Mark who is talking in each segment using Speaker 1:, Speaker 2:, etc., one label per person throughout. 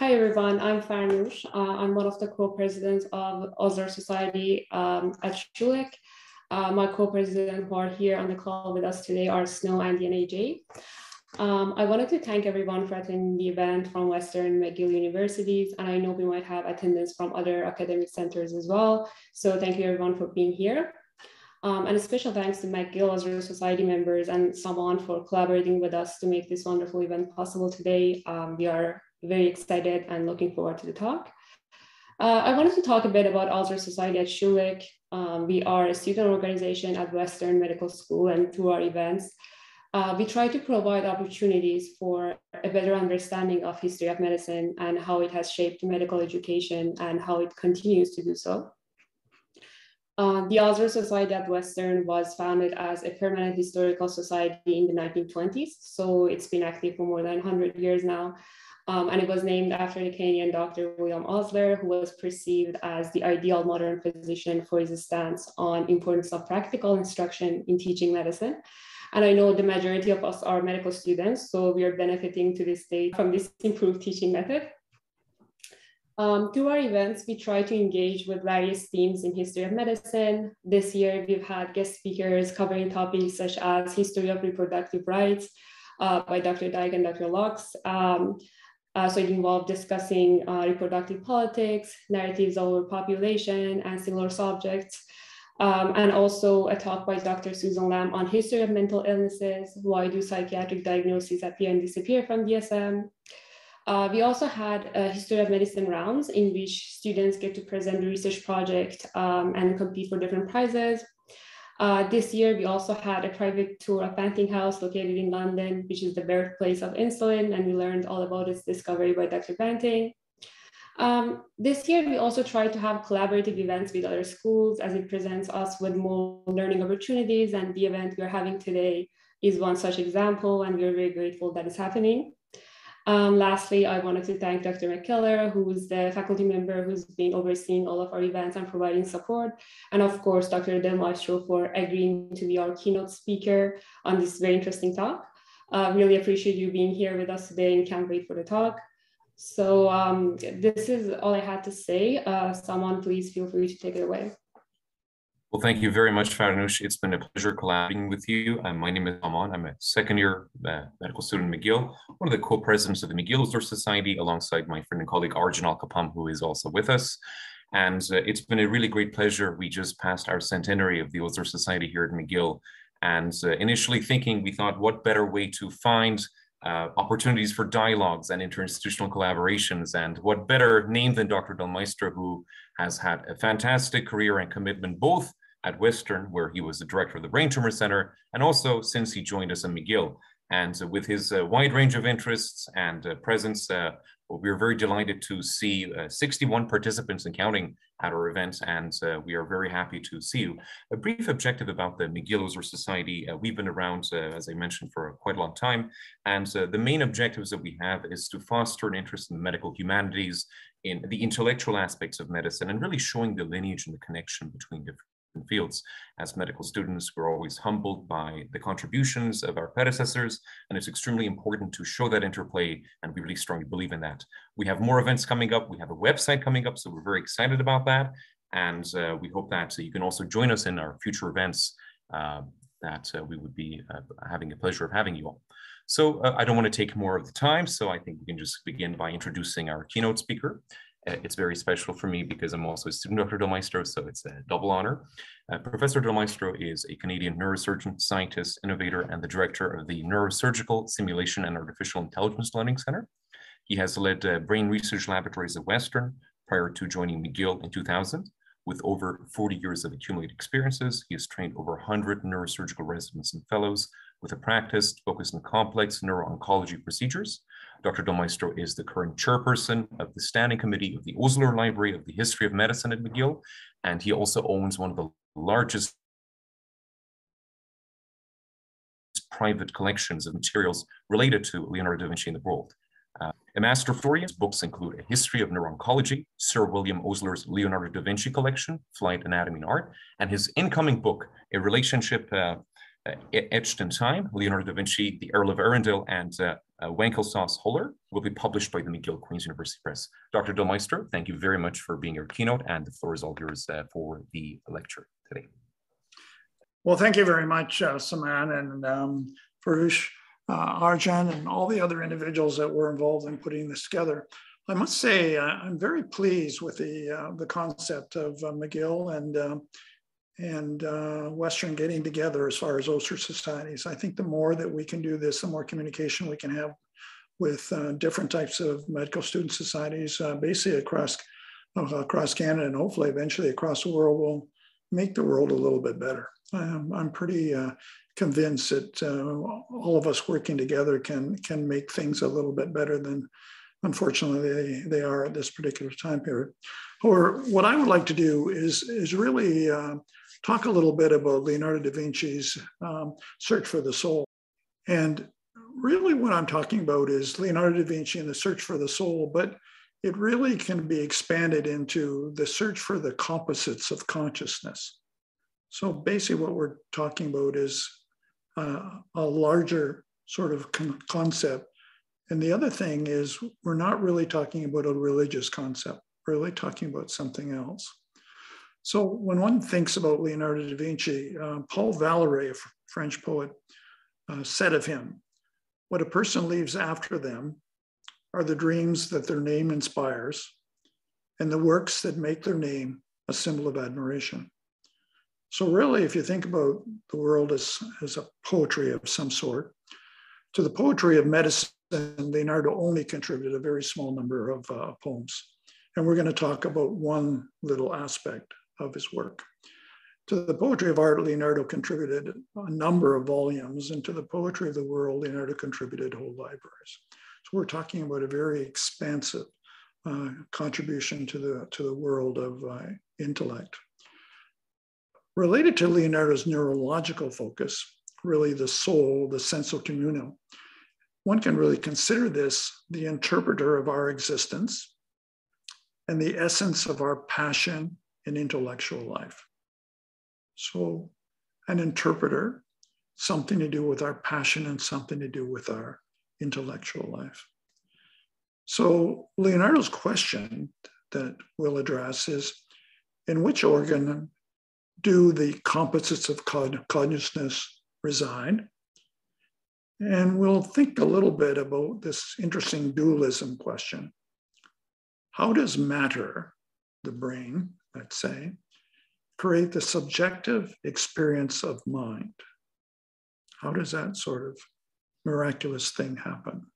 Speaker 1: hi everyone, I'm Farnoosh. Uh, I'm one of the co-presidents of Osler Society um, at Schulich. Uh, my co-presidents who are here on the call with us today are Snow, and AJ. Um, I wanted to thank everyone for attending the event from Western McGill universities, and I know we might have attendance from other academic centers as well. So thank you everyone for being here. Um, and a special thanks to McGill Osler Society members and Saman for collaborating with us to make this wonderful event possible today. Um, we are very excited and looking forward to the talk. Uh, I wanted to talk a bit about Osler Society at Schulich. Um, we are a student organization at Western Medical School and through our events, uh, we try to provide opportunities for a better understanding of history of medicine and how it has shaped medical education and how it continues to do so. Uh, the Osler Society at Western was founded as a permanent historical society in the 1920s. So it's been active for more than 100 years now. Um, and it was named after the Canadian doctor William Osler, who was perceived as the ideal modern physician for his stance on importance of practical instruction in teaching medicine. And I know the majority of us are medical students, so we are benefiting to this day from this improved teaching method. Um, through our events, we try to engage with various themes in history of medicine. This year, we've had guest speakers covering topics such as history of reproductive rights uh, by Dr. Dyke and Dr. Locks, Um, uh, so it involved discussing uh, reproductive politics, narratives over population, and similar subjects. Um, and also a talk by Dr. Susan Lamb on history of mental illnesses, why do psychiatric diagnoses appear and disappear from DSM. Uh, we also had a history of medicine rounds in which students get to present the research project um, and compete for different prizes. Uh, this year, we also had a private tour of Banting House located in London, which is the birthplace of insulin, and we learned all about its discovery by Dr. Banting. Um, this year, we also tried to have collaborative events with other schools as it presents us with more learning opportunities, and the event we're having today is one such example, and we're very grateful that it's happening. Um, lastly, I wanted to thank Dr. McKellar, who is the faculty member who's been overseeing all of our events and providing support. And of course, Dr. Del Maestro for agreeing to be our keynote speaker on this very interesting talk. Uh, really appreciate you being here with us today and can't wait for the talk. So um, this is all I had to say. Uh, someone please feel free to take it away.
Speaker 2: Well, thank you very much, Farnoosh. It's been a pleasure collaborating with you. Uh, my name is Aman. I'm a second year uh, medical student at McGill, one of the co-presidents of the McGill Osler Society, alongside my friend and colleague Arjun Alkapam, who is also with us. And uh, it's been a really great pleasure. We just passed our centenary of the Osler Society here at McGill. And uh, initially thinking, we thought, what better way to find uh, opportunities for dialogues and interinstitutional collaborations. And what better name than Dr. Del Maestro, who has had a fantastic career and commitment both at Western, where he was the director of the Brain Tumor Center, and also since he joined us at McGill. And with his uh, wide range of interests and uh, presence, uh, we are very delighted to see uh, 61 participants and counting at our event, and we are very happy to see you. A brief objective about the McGill Osler Society. we've been around, as I mentioned, for quite a long time, and the main objectives that we have is to foster an interest in the medical humanities, in the intellectual aspects of medicine, and really showing the lineage and the connection between different fields. As medical students, we're always humbled by the contributions of our predecessors, and it's extremely important to show that interplay, and we really strongly believe in that. We have more events coming up. We have a website coming up, so we're very excited about that. And uh, we hope that you can also join us in our future events uh, that uh, we would be uh, having a pleasure of having you all. So uh, I don't want to take more of the time, so I think we can just begin by introducing our keynote speaker. Uh, it's very special for me because I'm also a student of Dr. Del Maestro, so it's a double honor. Uh, Professor Del Maestro is a Canadian neurosurgeon, scientist, innovator, and the director of the Neurosurgical Simulation and Artificial Intelligence Learning Center. He has led uh, brain research laboratories at Western prior to joining McGill in 2000. With over 40 years of accumulated experiences, he has trained over 100 neurosurgical residents and fellows with a practice focused on complex neuro-oncology procedures. Dr. Del Maestro is the current chairperson of the standing committee of the Osler Library of the History of Medicine at McGill, and he also owns one of the largest private collections of materials related to Leonardo da Vinci in the world. Uh, a master of His books include A History of Neuro-Oncology, Sir William Osler's Leonardo da Vinci collection, Flight, Anatomy, and Art, and his incoming book, A Relationship uh, uh, Etched in Time, Leonardo da Vinci, the Earl of Arundel, and uh, uh, Wenceslas Hollar will be published by the McGill Queen's University Press. Dr. Del Maestro, thank you very much for being our keynote and the floor is all yours uh, for the lecture today.
Speaker 3: Well, thank you very much, uh, Saman and um, Farnoosh, uh, Arjun, and all the other individuals that were involved in putting this together. I must say, uh, I'm very pleased with the, uh, the concept of uh, McGill and, um, and uh, Western getting together as far as Osler societies. I think the more that we can do this, the more communication we can have with uh, different types of medical student societies, basically across, across Canada and hopefully eventually across the world will make the world a little bit better. I'm, I'm pretty convinced that all of us working together can, can make things a little bit better than unfortunately they, they are at this particular time period. Or what I would like to do is, is really uh, talk a little bit about Leonardo da Vinci's um, search for the soul. And really what I'm talking about is Leonardo da Vinci and the search for the soul, but it really can be expanded into the search for the composites of consciousness. So basically what we're talking about is uh, a larger sort of con- concept and the other thing is, we're not really talking about a religious concept, we're really talking about something else. So when one thinks about Leonardo da Vinci, uh, Paul Valéry, a French poet, uh, said of him, what a person leaves after them are the dreams that their name inspires and the works that make their name a symbol of admiration. So really, if you think about the world as, as a poetry of some sort, to the poetry of medicine, Leonardo only contributed a very small number of uh, poems. And we're going to talk about one little aspect of his work. To the poetry of art, Leonardo contributed a number of volumes, and to the poetry of the world, Leonardo contributed whole libraries. So we're talking about a very expansive uh, contribution to the, to the world of uh, intellect. Related to Leonardo's neurological focus, really the soul, the senso comune, one can really consider this the interpreter of our existence and the essence of our passion and intellectual life. So, an interpreter, something to do with our passion and something to do with our intellectual life. So, Leonardo's question that we'll address is in which organ do the composites of consciousness reside? And we'll think a little bit about this interesting dualism question. How does matter, the brain, let's say, create the subjective experience of mind? How does that sort of miraculous thing happen?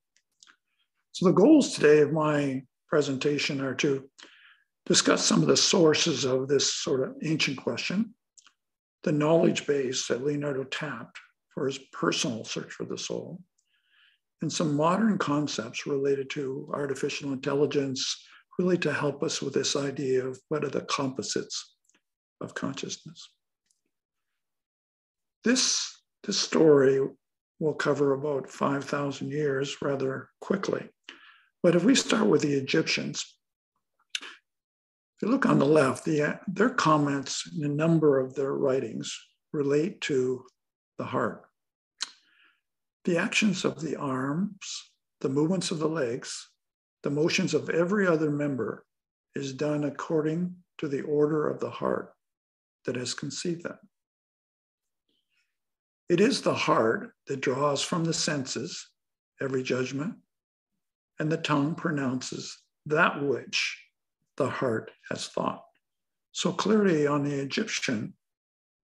Speaker 3: So, the goals today of my presentation are to discuss some of the sources of this sort of ancient question, the knowledge base that Leonardo tapped for his personal search for the soul, and some modern concepts related to artificial intelligence, really to help us with this idea of what are the composites of consciousness. This, this story will cover about 5,000 years rather quickly. But if we start with the Egyptians, if you look on the left, the, their comments in a number of their writings relate to the heart. The actions of the arms, the movements of the legs, the motions of every other member is done according to the order of the heart that has conceived them. It is the heart that draws from the senses every judgment, and the tongue pronounces that which the heart has thought. So clearly, on the Egyptian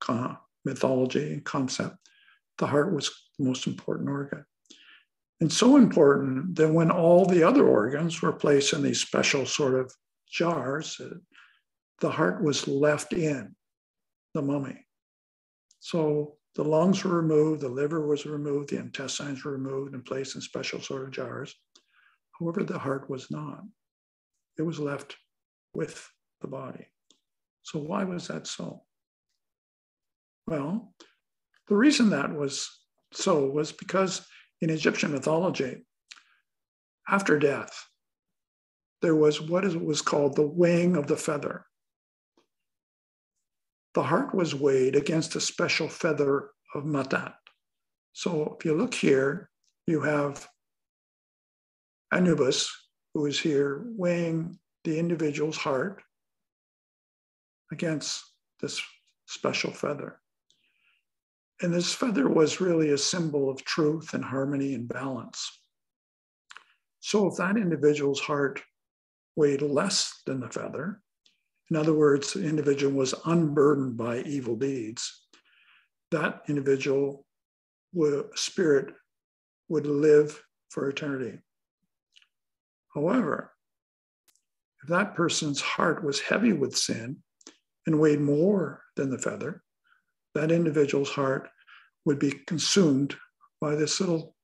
Speaker 3: uh, mythology and concept, the heart was the most important organ. And so important that when all the other organs were placed in these special sort of jars, the heart was left in the mummy. So the lungs were removed, the liver was removed, the intestines were removed and placed in special sort of jars. However, the heart was not. It was left with the body. So why was that so? Well, the reason that was so was because in Egyptian mythology, after death, there was what was called the weighing of the feather. The heart was weighed against a special feather of Maat. So if you look here, you have Anubis, who is here weighing the individual's heart against this special feather. And this feather was really a symbol of truth and harmony and balance. So if that individual's heart weighed less than the feather, in other words, the individual was unburdened by evil deeds, that individual would, spirit would live for eternity. However, if that person's heart was heavy with sin and weighed more than the feather, that individual's heart would be consumed by this little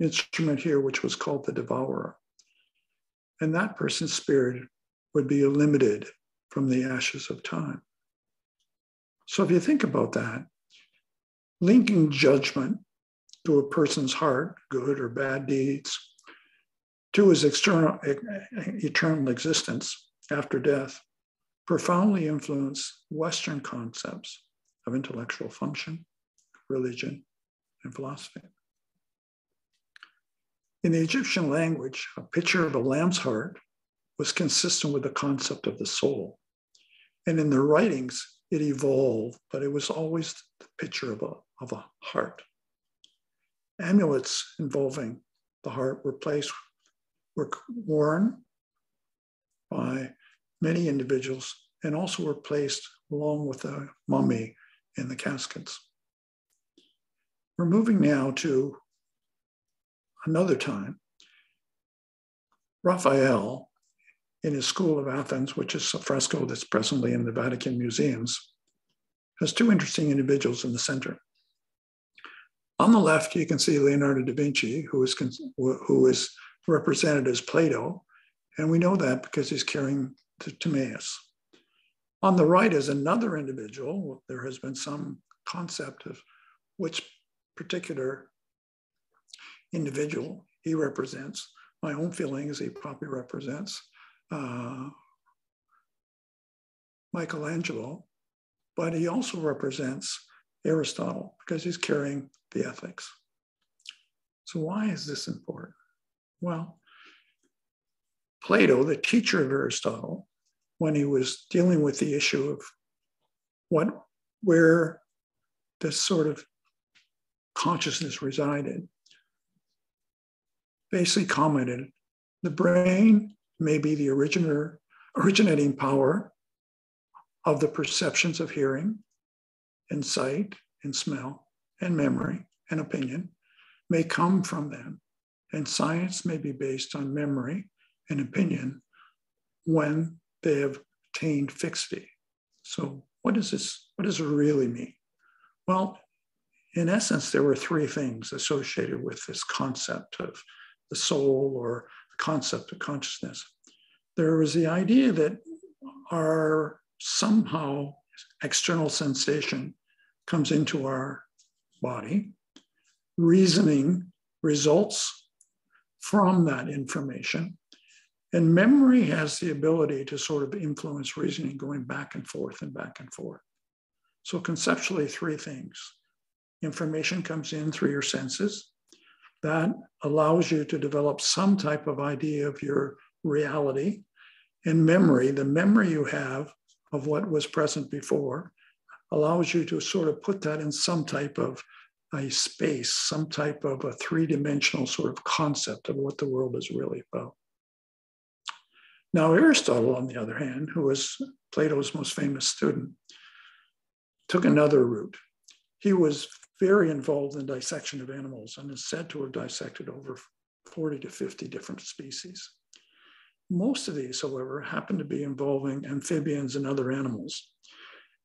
Speaker 3: instrument here, which was called the devourer. And that person's spirit would be limited from the ashes of time. So if you think about that, linking judgment to a person's heart, good or bad deeds, to his external eternal existence after death, profoundly influence Western concepts of intellectual function, religion, and philosophy. In the Egyptian language, a picture of a lamb's heart was consistent with the concept of the soul. And in the writings, it evolved, but it was always the picture of a, of a heart. Amulets involving the heart were placed, were worn by many individuals and also were placed along with the mummy in the caskets. We're moving now to another time. Raphael, in his School of Athens, which is a fresco that's presently in the Vatican museums, has two interesting individuals in the center. On the left, you can see Leonardo da Vinci, who is, who is represented as Plato, and we know that because he's carrying the Timaeus. On the right is another individual. There has been some concept of which particular individual he represents. My own feeling is he probably represents uh, Michelangelo, but he also represents Aristotle because he's carrying the ethics. So, why is this important? Well, Plato, the teacher of Aristotle, when he was dealing with the issue of what, where this sort of consciousness resided, basically commented the brain may be the originator, originating power of the perceptions of hearing and sight and smell and memory and opinion may come from them. And science may be based on memory and opinion when they have attained fixity. So, what does this? What does it really mean? Well, in essence, there were three things associated with this concept of the soul or the concept of consciousness. There was the idea that our somehow external sensation comes into our body, reasoning results from that information, and memory has the ability to sort of influence reasoning going back and forth and back and forth. So, conceptually, three things information comes in through your senses. That allows you to develop some type of idea of your reality. And memory, the memory you have of what was present before, allows you to sort of put that in some type of a space, some type of a three dimensional sort of concept of what the world is really about. Now, Aristotle, on the other hand, who was Plato's most famous student, took another route. He was very involved in dissection of animals and is said to have dissected over 40 to 50 different species. Most of these, however, happen to be involving amphibians and other animals.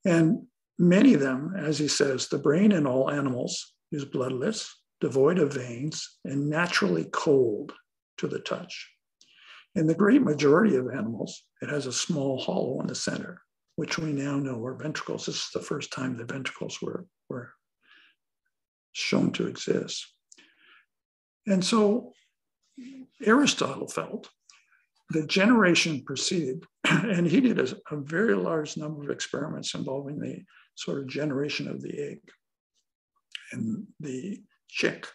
Speaker 3: And many of them, as he says, the brain in all animals is bloodless, devoid of veins, and naturally cold to the touch. In the great majority of animals, it has a small hollow in the center, which we now know are ventricles. This is the first time the ventricles were, were shown to exist. And so Aristotle felt the generation proceeded, and he did a, a, very large number of experiments involving the sort of generation of the egg and the chick.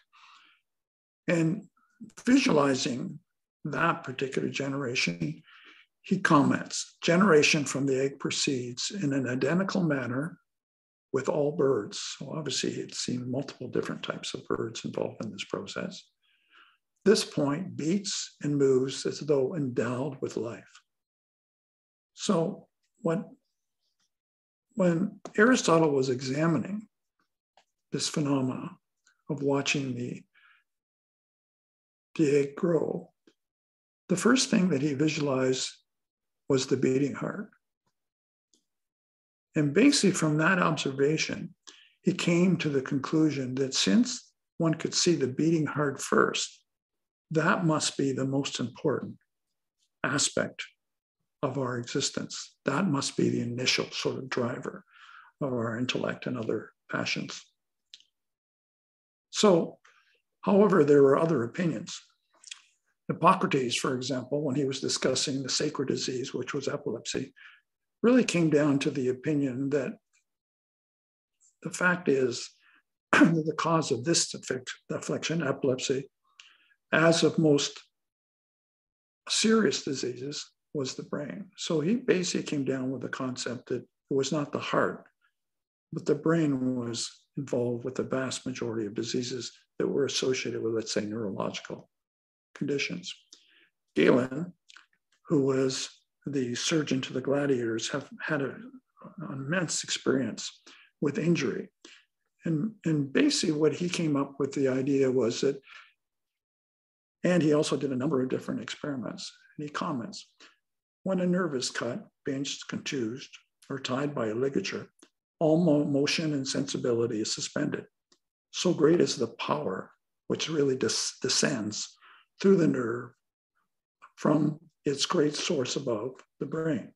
Speaker 3: And visualizing that particular generation, he comments generation from the egg proceeds in an identical manner with all birds. So obviously, he'd seen multiple different types of birds involved in this process. This point beats and moves as though endowed with life. So when, when Aristotle was examining this phenomena of watching the, the egg grow, the first thing that he visualized was the beating heart. And basically, from that observation, he came to the conclusion that since one could see the beating heart first, that must be the most important aspect of our existence. That must be the initial sort of driver of our intellect and other passions. So, however, there were other opinions. Hippocrates, for example, when he was discussing the sacred disease, which was epilepsy, really came down to the opinion that the fact is the cause of this affliction, epilepsy, as of most serious diseases, was the brain. So he basically came down with the concept that it was not the heart, but the brain was involved with the vast majority of diseases that were associated with, let's say, neurological conditions. Galen, who was the surgeon to the gladiators, have had a, an immense experience with injury. And, and basically, what he came up with the idea was that, and he also did a number of different experiments. And he comments when a nerve is cut, pinched, contused, or tied by a ligature, all mo- motion and sensibility is suspended. So great is the power which really des- descends through the nerve from its great source above the brain.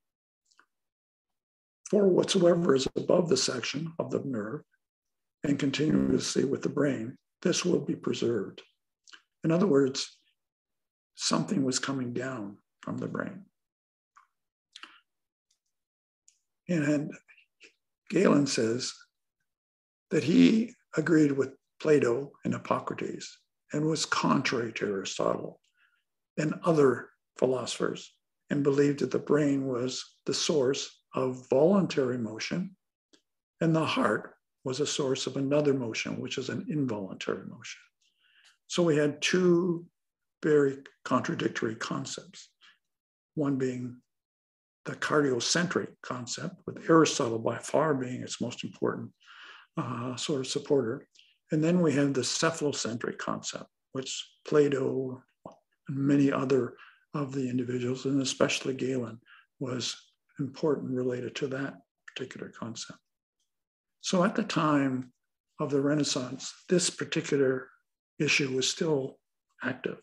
Speaker 3: For whatsoever is above the section of the nerve and continuously with the brain, this will be preserved. In other words, something was coming down from the brain. And Galen says that he agreed with Plato and Hippocrates and was contrary to Aristotle and other philosophers and believed that the brain was the source of voluntary motion and the heart was a source of another motion, which is an involuntary motion. So we had two very contradictory concepts, one being the cardiocentric concept, with Aristotle by far being its most important uh, sort of supporter, and then we have the cephalocentric concept, which Plato and many other of the individuals, and especially Galen, was important related to that particular concept. So at the time of the Renaissance, this particular issue was still active,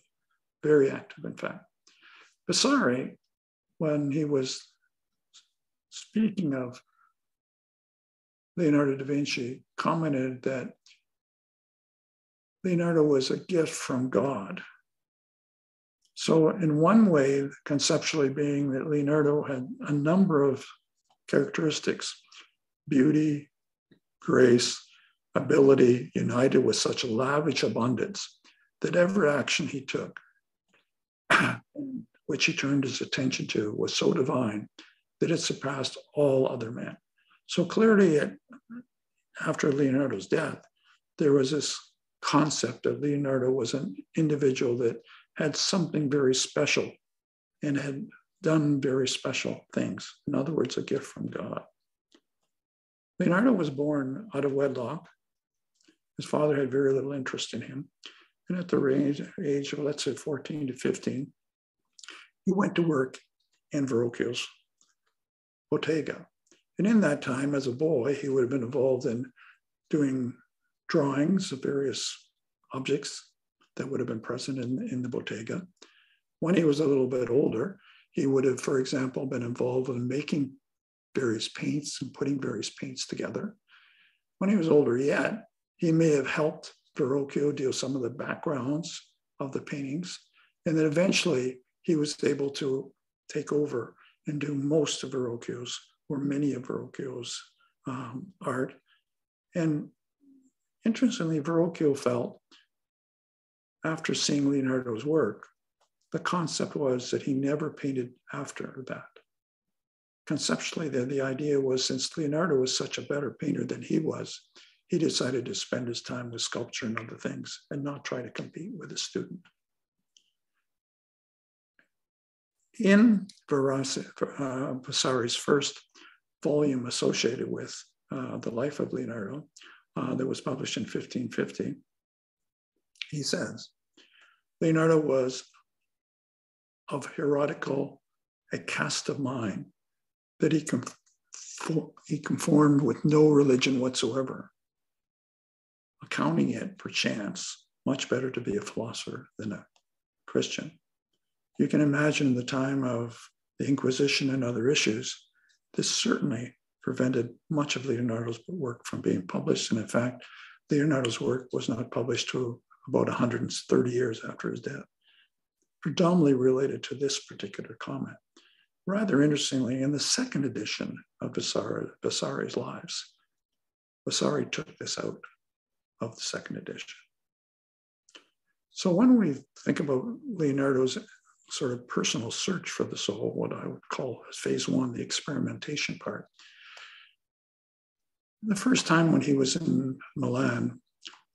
Speaker 3: very active, in fact. Vasari, when he was speaking of Leonardo da Vinci, commented that Leonardo was a gift from God. So, in one way, conceptually being that Leonardo had a number of characteristics beauty, grace, ability, united with such lavish abundance that every action he took, which he turned his attention to, was so divine that it surpassed all other men. So clearly, after Leonardo's death, there was this concept of Leonardo was an individual that had something very special and had done very special things. In other words, a gift from God. Leonardo was born out of wedlock. His father had very little interest in him. And at the age, age of, let's say, 14 to 15, he went to work in Verrocchio's bottega. And in that time, as a boy, he would have been involved in doing drawings of various objects that would have been present in, in the bottega. When he was a little bit older, he would have, for example, been involved in making various paints and putting various paints together. When he was older yet, he may have helped Verrocchio deal some of the backgrounds of the paintings. And then eventually he was able to take over and do most of Verrocchio's or many of Verrocchio's um, art. And interestingly, Verrocchio felt after seeing Leonardo's work, the concept was that he never painted after that. Conceptually, then the idea was since Leonardo was such a better painter than he was, he decided to spend his time with sculpture and other things and not try to compete with a student. In uh, Vasari's first volume associated with uh, the life of Leonardo uh, that was published in 1550, he says, Leonardo was of heretical a cast of mind that he, conform, he conformed with no religion whatsoever, accounting it perchance much better to be a philosopher than a Christian. You can imagine the time of the Inquisition and other issues, this certainly prevented much of Leonardo's work from being published. And in fact, Leonardo's work was not published to about 130 years after his death, predominantly related to this particular comment. Rather interestingly, in the second edition of Vasari, Vasari's Lives, Vasari took this out of the second edition. So when we think about Leonardo's sort of personal search for the soul, what I would call phase one, the experimentation part. The first time when he was in Milan,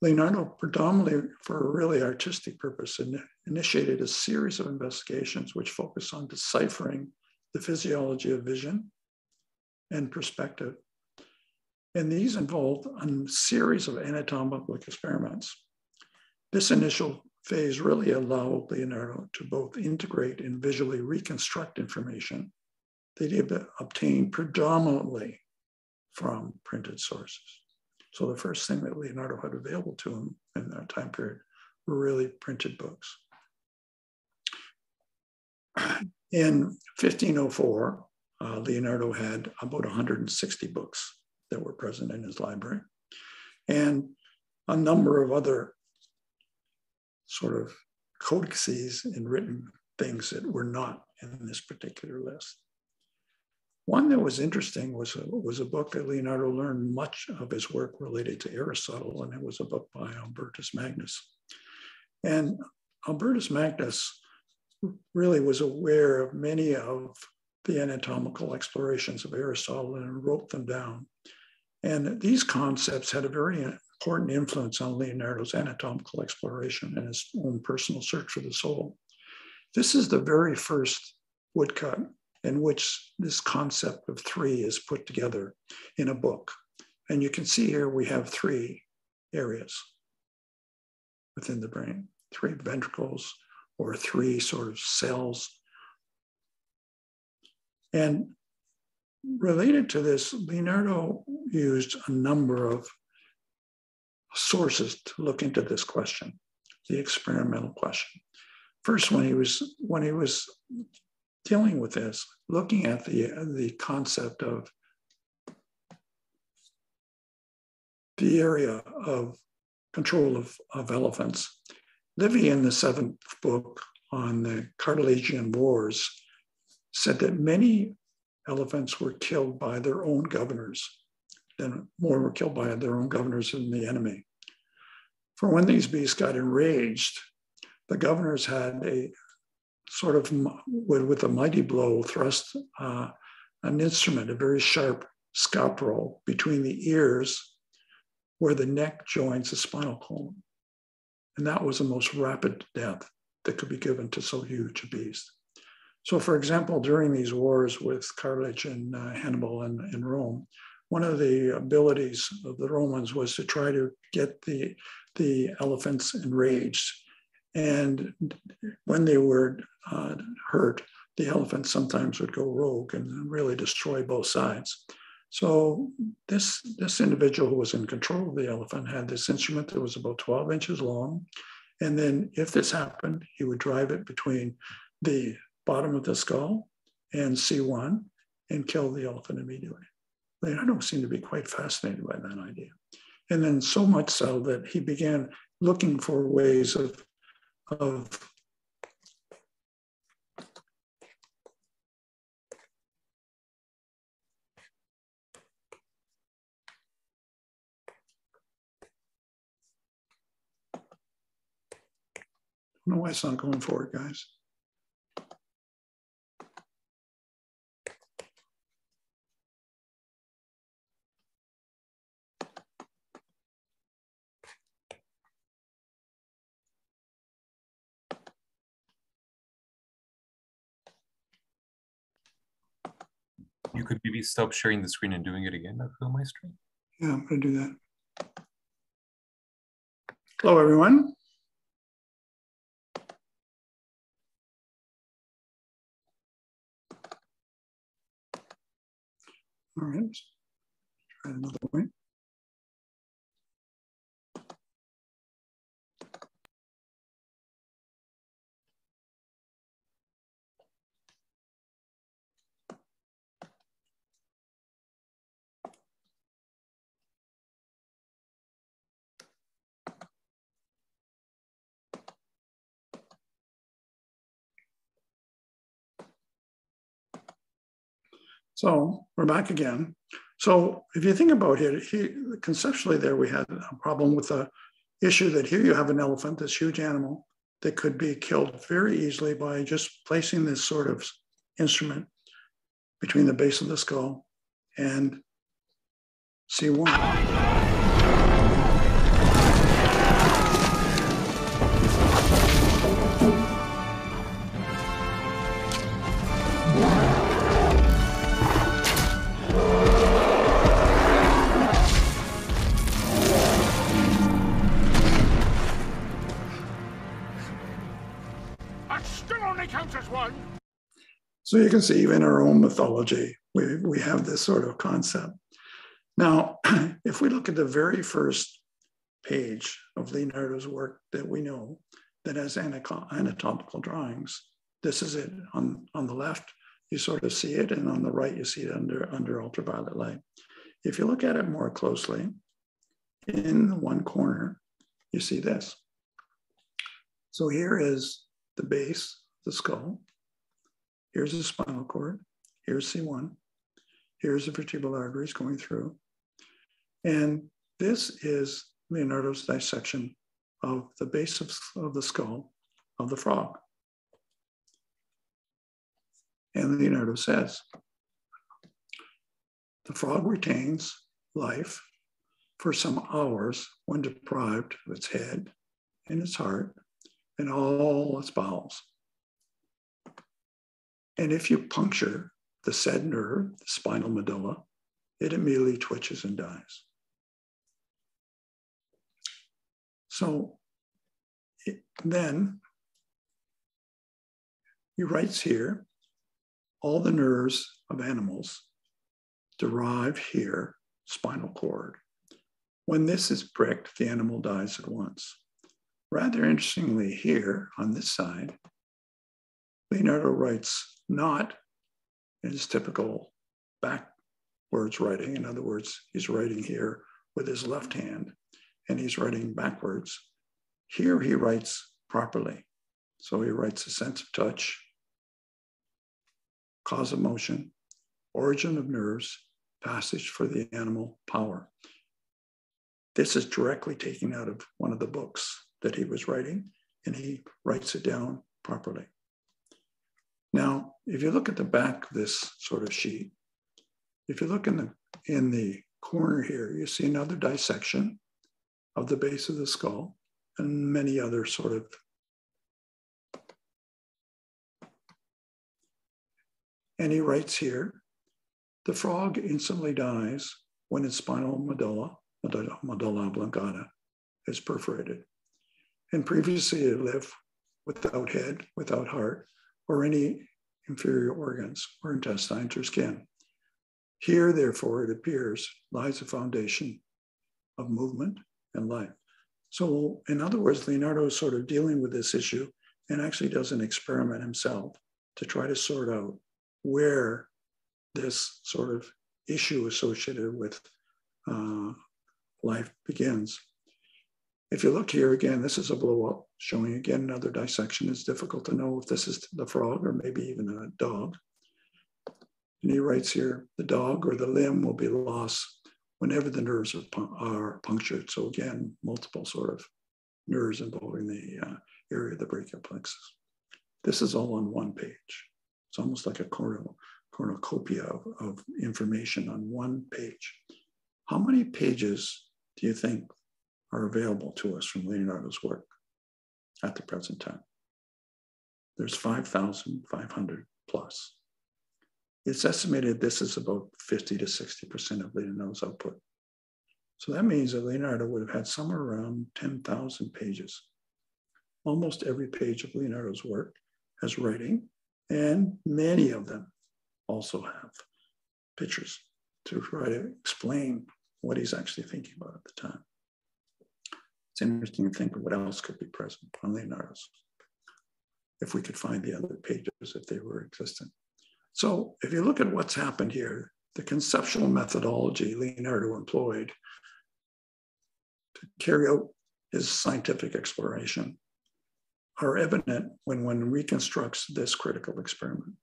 Speaker 3: Leonardo, predominantly for a really artistic purpose, initiated a series of investigations which focus on deciphering the physiology of vision and perspective. And these involved a series of anatomical experiments. This initial phase really allowed Leonardo to both integrate and visually reconstruct information that he obtained predominantly from printed sources. So the first thing that Leonardo had available to him in that time period were really printed books. In 1504, uh, Leonardo had about 160 books that were present in his library and a number of other sort of codices and written things that were not in this particular list. One that was interesting was a, was a book that Leonardo learned much of his work related to Aristotle, and it was a book by Albertus Magnus. And Albertus Magnus really was aware of many of the anatomical explorations of Aristotle and wrote them down. And these concepts had a very important influence on Leonardo's anatomical exploration and his own personal search for the soul. This is the very first woodcut in which this concept of three is put together in a book. And you can see here we have three areas within the brain, three ventricles or three sort of cells. And related to this, Leonardo used a number of sources to look into this question, the experimental question. First, when he was when he was dealing with this, looking at the the concept of the area of control of, of elephants, Livy in the seventh book on the Carthaginian Wars said that many elephants were killed by their own governors and more were killed by their own governors than the enemy. For when these beasts got enraged, the governors had a sort of, with a mighty blow, thrust uh, an instrument, a very sharp scalpel between the ears where the neck joins the spinal column. And that was the most rapid death that could be given to so huge a beast. So, for example, during these wars with Carthage and uh, Hannibal and, and Rome, one of the abilities of the Romans was to try to get the, the elephants enraged. And when they were uh, hurt, the elephants sometimes would go rogue and really destroy both sides. So this, this individual who was in control of the elephant had this instrument that was about 12 inches long. And then if this happened, he would drive it between the bottom of the skull and C1 and kill the elephant immediately. Leonardo seemed to be quite fascinated by that idea. And then so much so that he began looking for ways of, of don't know why it's not going forward, guys.
Speaker 2: Could maybe stop sharing the screen and doing it again, fill my screen.
Speaker 3: Yeah, I'm going to do that. Hello, everyone. All right, try another way. So we're back again. So if you think about it, he, conceptually there we had a problem with the issue that here you have an elephant, this huge animal that could be killed very easily by just placing this sort of instrument between the base of the skull and C1. So you can see even our own mythology, we, we have this sort of concept. Now, if we look at the very first page of Leonardo's work that we know that has anatomical drawings, this is it. On, on the left, you sort of see it, and on the right, you see it under, under ultraviolet light. If you look at it more closely, in one corner, you see this. So here is the base, the skull. Here's the spinal cord. Here's C1. Here's the vertebral arteries going through. And this is Leonardo's dissection of the base of, of the skull of the frog. And Leonardo says, the frog retains life for some hours when deprived of its head and its heart and all its bowels. And if you puncture the said nerve, the spinal medulla, it immediately twitches and dies. So it, then he writes here all the nerves of animals derive here, spinal cord. When this is pricked, the animal dies at once. Rather interestingly, here on this side, Leonardo writes not in his typical backwards writing. In other words, he's writing here with his left hand and he's writing backwards. Here he writes properly. So he writes a sense of touch, cause of motion, origin of nerves, passage for the animal power. This is directly taken out of one of the books that he was writing, and he writes it down properly. Now, if you look at the back of this sort of sheet, if you look in the, in the corner here, you see another dissection of the base of the skull and many other sort of And he writes here, the frog instantly dies when its spinal medulla, medulla medulla oblongata, is perforated. And previously it lived without head, without heart, or any inferior organs or intestines or skin. Here, therefore, it appears, lies the foundation of movement and life. So, in other words, Leonardo is sort of dealing with this issue and actually does an experiment himself to try to sort out where this sort of issue associated with uh, life begins. If you look here again, this is a blow up showing again another dissection. It's difficult to know if this is the frog or maybe even a dog. And he writes here, the dog or the limb will be lost whenever the nerves are, are punctured. So again, multiple sort of nerves involving the uh, area of the brachial plexus. This is all on one page. It's almost like a cornucopia of, of information on one page. How many pages do you think are available to us from Leonardo's work at the present time? There's 5,500 plus. It's estimated this is about 50 to 60% of Leonardo's output. So that means that Leonardo would have had somewhere around 10,000 pages. Almost every page of Leonardo's work has writing, and many of them also have pictures to try to explain what he's actually thinking about at the time. It's interesting to think of what else could be present on Leonardo's if we could find the other pages if they were existent. So if you look at what's happened here, the conceptual methodology Leonardo employed to carry out his scientific exploration are evident when one reconstructs this critical experiment.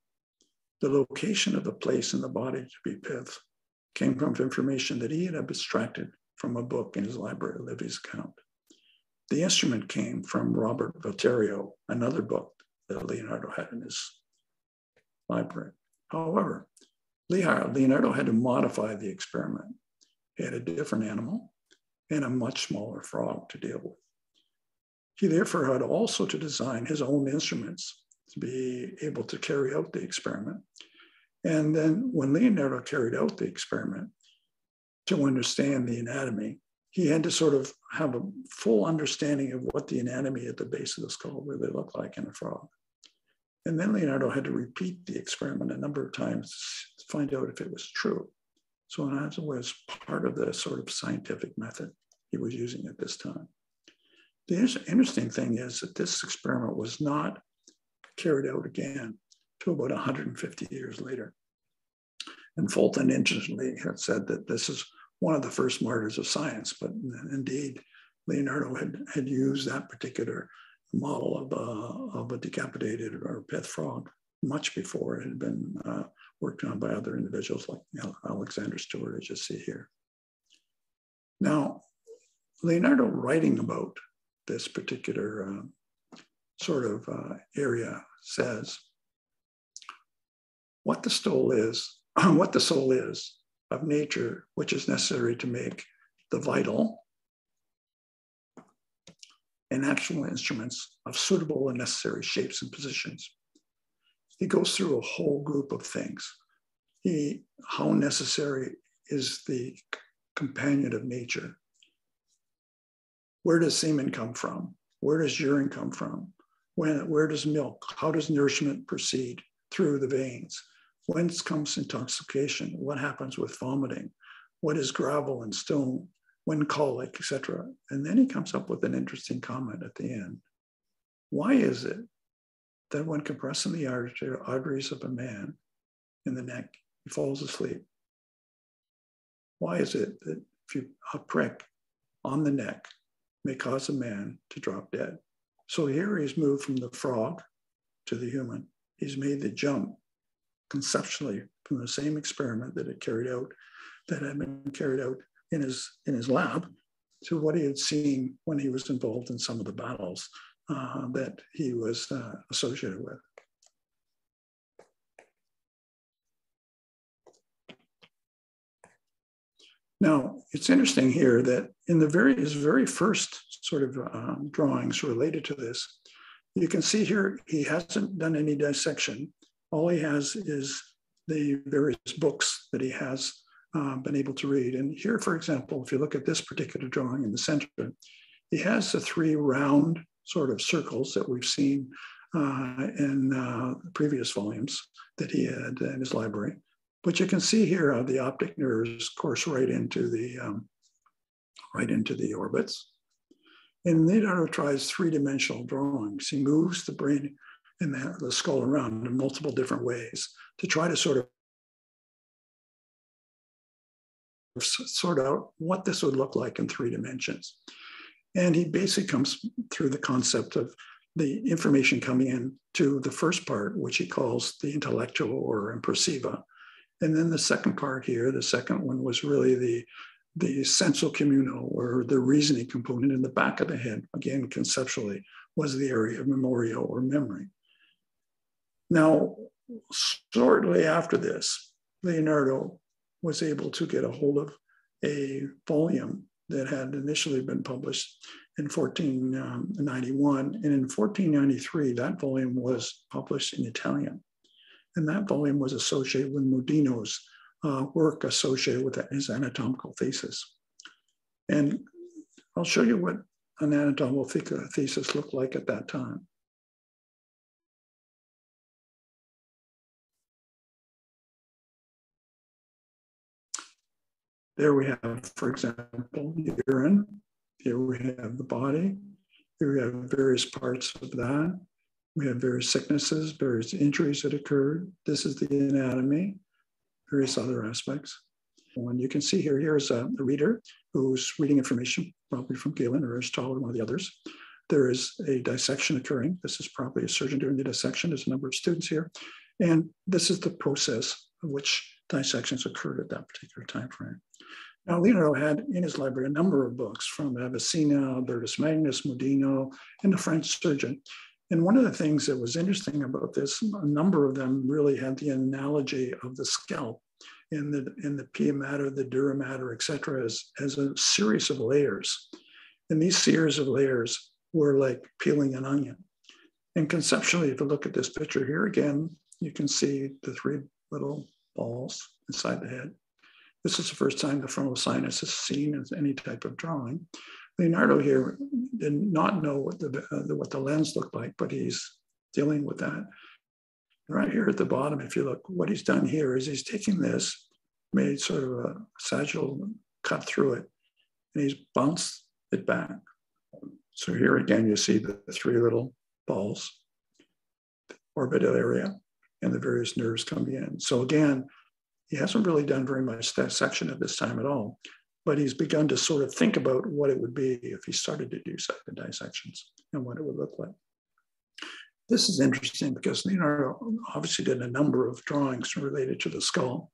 Speaker 3: The location of the place in the body to be pith came from information that he had abstracted from a book in his library, Livy's account. The instrument came from Robert Valturio, another book that Leonardo had in his library. However, Leonardo had to modify the experiment. He had a different animal and a much smaller frog to deal with. He therefore had also to design his own instruments to be able to carry out the experiment. And then when Leonardo carried out the experiment, to understand the anatomy, he had to sort of have a full understanding of what the anatomy at the base of the skull really looked like in a frog. And then Leonardo had to repeat the experiment a number of times to find out if it was true. So in that was part of the sort of scientific method he was using at this time. The interesting thing is that this experiment was not carried out again to about 150 years later. And Fulton interestingly had said that this is one of the first martyrs of science, but indeed, Leonardo had, had used that particular model of, uh, of a decapitated or pith frog much before it had been uh, worked on by other individuals like Alexander Stuart, as you see here. Now, Leonardo writing about this particular uh, sort of uh, area says what the soul is, what the soul is of nature, which is necessary to make the vital and actual instruments of suitable and necessary shapes and positions. He goes through a whole group of things. He, how necessary is the companion of nature? Where does semen come from? Where does urine come from? When, where does milk? How does nourishment proceed through the veins? When comes intoxication? What happens with vomiting? What is gravel and stone? When colic, etc. And then he comes up with an interesting comment at the end. Why is it that when compressing the arteries of a man in the neck, he falls asleep? Why is it that if you a prick on the neck may cause a man to drop dead. So here he's moved from the frog to the human. He's made the jump conceptually from the same experiment that had carried out, that had been carried out in his in his lab, to what he had seen when he was involved in some of the battles uh, that he was uh, associated with. Now, it's interesting here that in the very, his very first sort of um, drawings related to this, you can see here he hasn't done any dissection. All he has is the various books that he has uh, been able to read. And here, for example, if you look at this particular drawing in the center, he has the three round sort of circles that we've seen uh, in uh, previous volumes that he had in his library. But you can see here how the optic nerves course right into the um, right into the orbits. And Leonardo tries three-dimensional drawings. He moves the brain and the, the skull around in multiple different ways to try to sort of sort out what this would look like in three dimensions. And he basically comes through the concept of the information coming in to the first part, which he calls the intellectual or imprensiva, and then the second part here, the second one was really the the senso comune or the reasoning component in the back of the head, again, conceptually, was the area of memorial or memory. Now, shortly after this, Leonardo was able to get a hold of a volume that had initially been published in 1491. And in 1493, that volume was published in Italian. And that volume was associated with Mondino's uh, work associated with his anatomical thesis. And I'll show you what an anatomical thesis looked like at that time. There we have, for example, urine. Here we have the body. Here we have various parts of that. We have various sicknesses, various injuries that occurred. This is the anatomy, various other aspects. And you can see here, here's a, a reader who's reading information, probably from Galen or Aristotle or one of the others. There is a dissection occurring. This is probably a surgeon doing the dissection. There's a number of students here. And this is the process of which dissections occurred at that particular time frame. Now, Leonardo had in his library a number of books from Avicenna, Albertus Magnus, Mondino, and the French surgeon. And one of the things that was interesting about this, a number of them really had the analogy of the scalp in the in the pia mater, the dura mater, et cetera, as, as a series of layers. And these series of layers were like peeling an onion. And conceptually, if you look at this picture here again, you can see the three little balls inside the head. This is the first time the frontal sinus is seen as any type of drawing. Leonardo here did not know what the, uh, what the lens looked like, but he's dealing with that. Right here at the bottom, if you look, what he's done here is he's taking this, made sort of a sagittal cut through it, and he's bounced it back. So here again, you see the three little balls, orbital area, and the various nerves coming in. So again, he hasn't really done very much dissection at this time at all, but he's begun to sort of think about what it would be if he started to do second dissections and what it would look like. This is interesting because Leonardo obviously did a number of drawings related to the skull.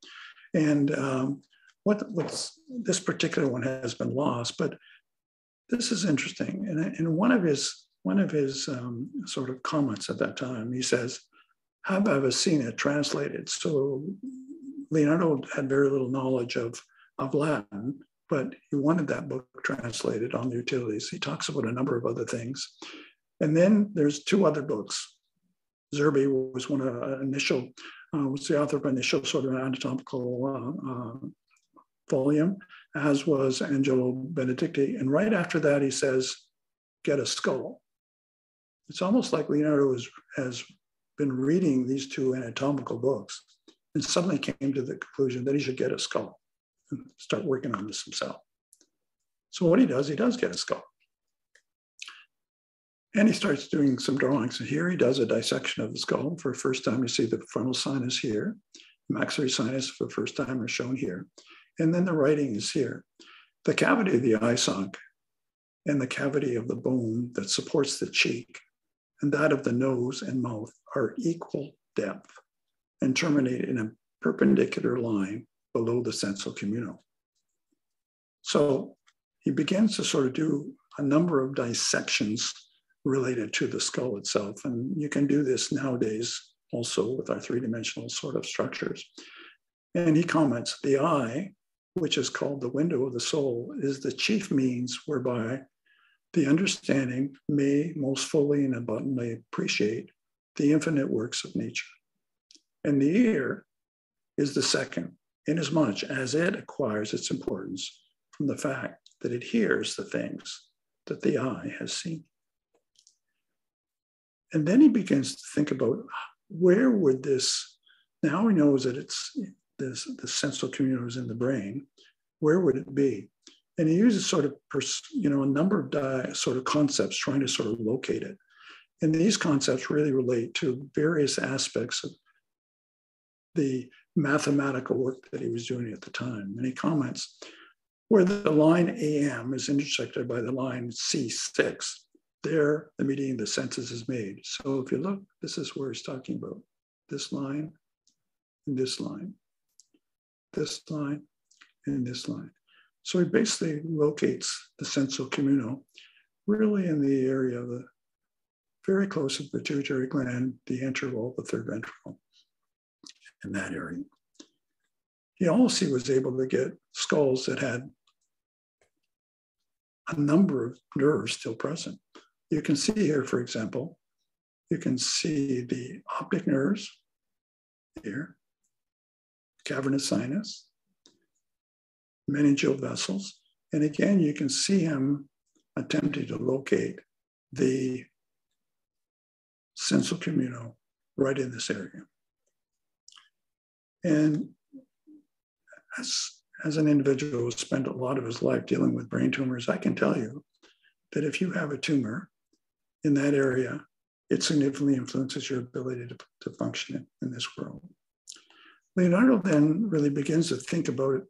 Speaker 3: And um, what, what's, this particular one has been lost, but this is interesting. And in one of his one of his um, sort of comments at that time, he says, "Have I ever seen it translated?" So Leonardo had very little knowledge of, of Latin, but he wanted that book translated on the utilities. He talks about a number of other things. And then there's two other books. Zerbi was one of uh, initial, uh, was the author of an initial sort of anatomical uh, uh, volume, as was Angelo Benedicti. And right after that, he says, get a skull. It's almost like Leonardo has, has been reading these two anatomical books and suddenly came to the conclusion that he should get a skull and start working on this himself. So what he does, he does get a skull. And he starts doing some drawings. And here he does a dissection of the skull. For the first time, you see the frontal sinus here. Maxillary sinus for the first time are shown here. And then the writing is here. The cavity of the eye socket and the cavity of the bone that supports the cheek and that of the nose and mouth are equal depth and terminate in a perpendicular line below the senso comune. So he begins to sort of do a number of dissections related to the skull itself. And you can do this nowadays also with our three dimensional sort of structures. And he comments the eye, which is called the window of the soul, is the chief means whereby the understanding may most fully and abundantly appreciate the infinite works of nature. And the ear is the second, inasmuch as it acquires its importance from the fact that it hears the things that the eye has seen. And then he begins to think about where would this, now he knows that it's this, the senso comune is in the brain, where would it be? And he uses sort of, you know, a number of di- sort of concepts trying to sort of locate it. And these concepts really relate to various aspects of the mathematical work that he was doing at the time. And he comments, where the line AM is intersected by the line C6, there the meeting of the senses is made. So if you look, this is where he's talking about this line and this line, this line and this line. So he basically locates the senso comune really in the area of the very close to the pituitary gland, the interval, the third ventricle, in that area. He also was able to get skulls that had a number of nerves still present. You can see here, for example, you can see the optic nerves here, cavernous sinus, meningeal vessels. And again, you can see him attempting to locate the senso comune right in this area. And as, as an individual who spent a lot of his life dealing with brain tumors, I can tell you that if you have a tumor in that area, it significantly influences your ability to, to function in, in this world. Leonardo then really begins to think about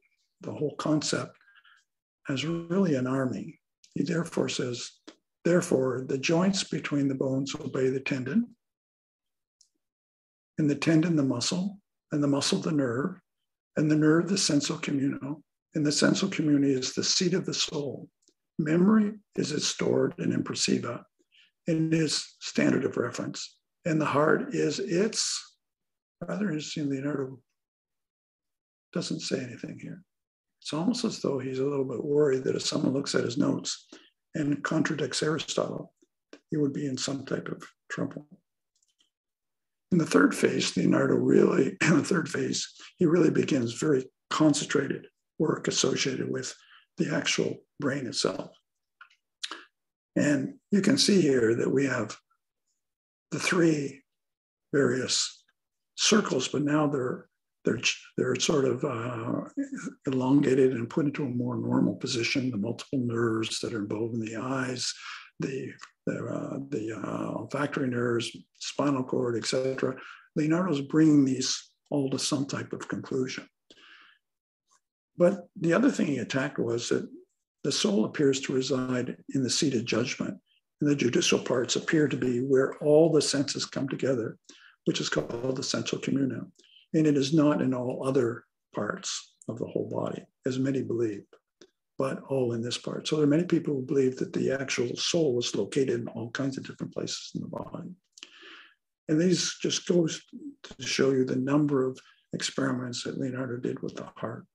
Speaker 3: the whole concept as really an army. He therefore says, therefore, the joints between the bones obey the tendon, and the tendon, the muscle, and the muscle, the nerve, and the nerve, the senso comune. And the senso comune is the seat of the soul. Memory is its stored in imprensiva and is standard of reference. And the heart is its, rather interesting, Leonardo doesn't say anything here. It's almost as though he's a little bit worried that if someone looks at his notes and contradicts Aristotle, he would be in some type of trouble. In the third phase, Leonardo really, in the third phase, he really begins very concentrated work associated with the actual brain itself. And you can see here that we have the three various circles, but now they're they're they're sort of uh, elongated and put into a more normal position. The multiple nerves that are involved in the eyes, the the, uh, the uh, olfactory nerves, spinal cord, etc. Leonardo's bringing these all to some type of conclusion. But the other thing he attacked was that the soul appears to reside in the seat of judgment, and the judicial parts appear to be where all the senses come together, which is called the senso comune. And it is not in all other parts of the whole body, as many believe but all in this part. So there are many people who believe that the actual soul is located in all kinds of different places in the body. And these just goes to show you the number of experiments that Leonardo did with the heart.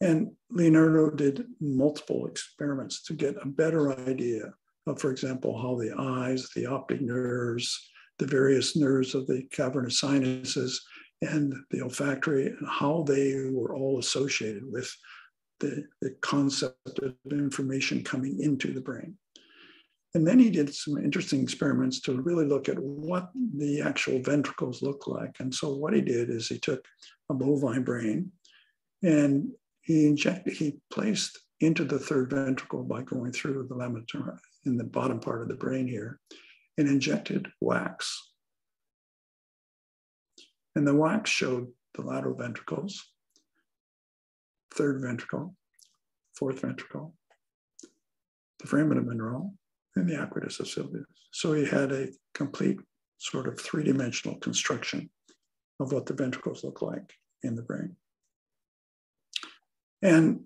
Speaker 3: And Leonardo did multiple experiments to get a better idea of, for example, how the eyes, the optic nerves, the various nerves of the cavernous sinuses, and the olfactory, and how they were all associated with the, the concept of information coming into the brain. And then he did some interesting experiments to really look at what the actual ventricles look like. And so what he did is he took a bovine brain and he injected, he placed into the third ventricle by going through the lamina in the bottom part of the brain here and injected wax. And the wax showed the lateral ventricles third ventricle, fourth ventricle, the foramen mineral, and the aqueductus of Sylvius. So he had a complete sort of three dimensional construction of what the ventricles look like in the brain. And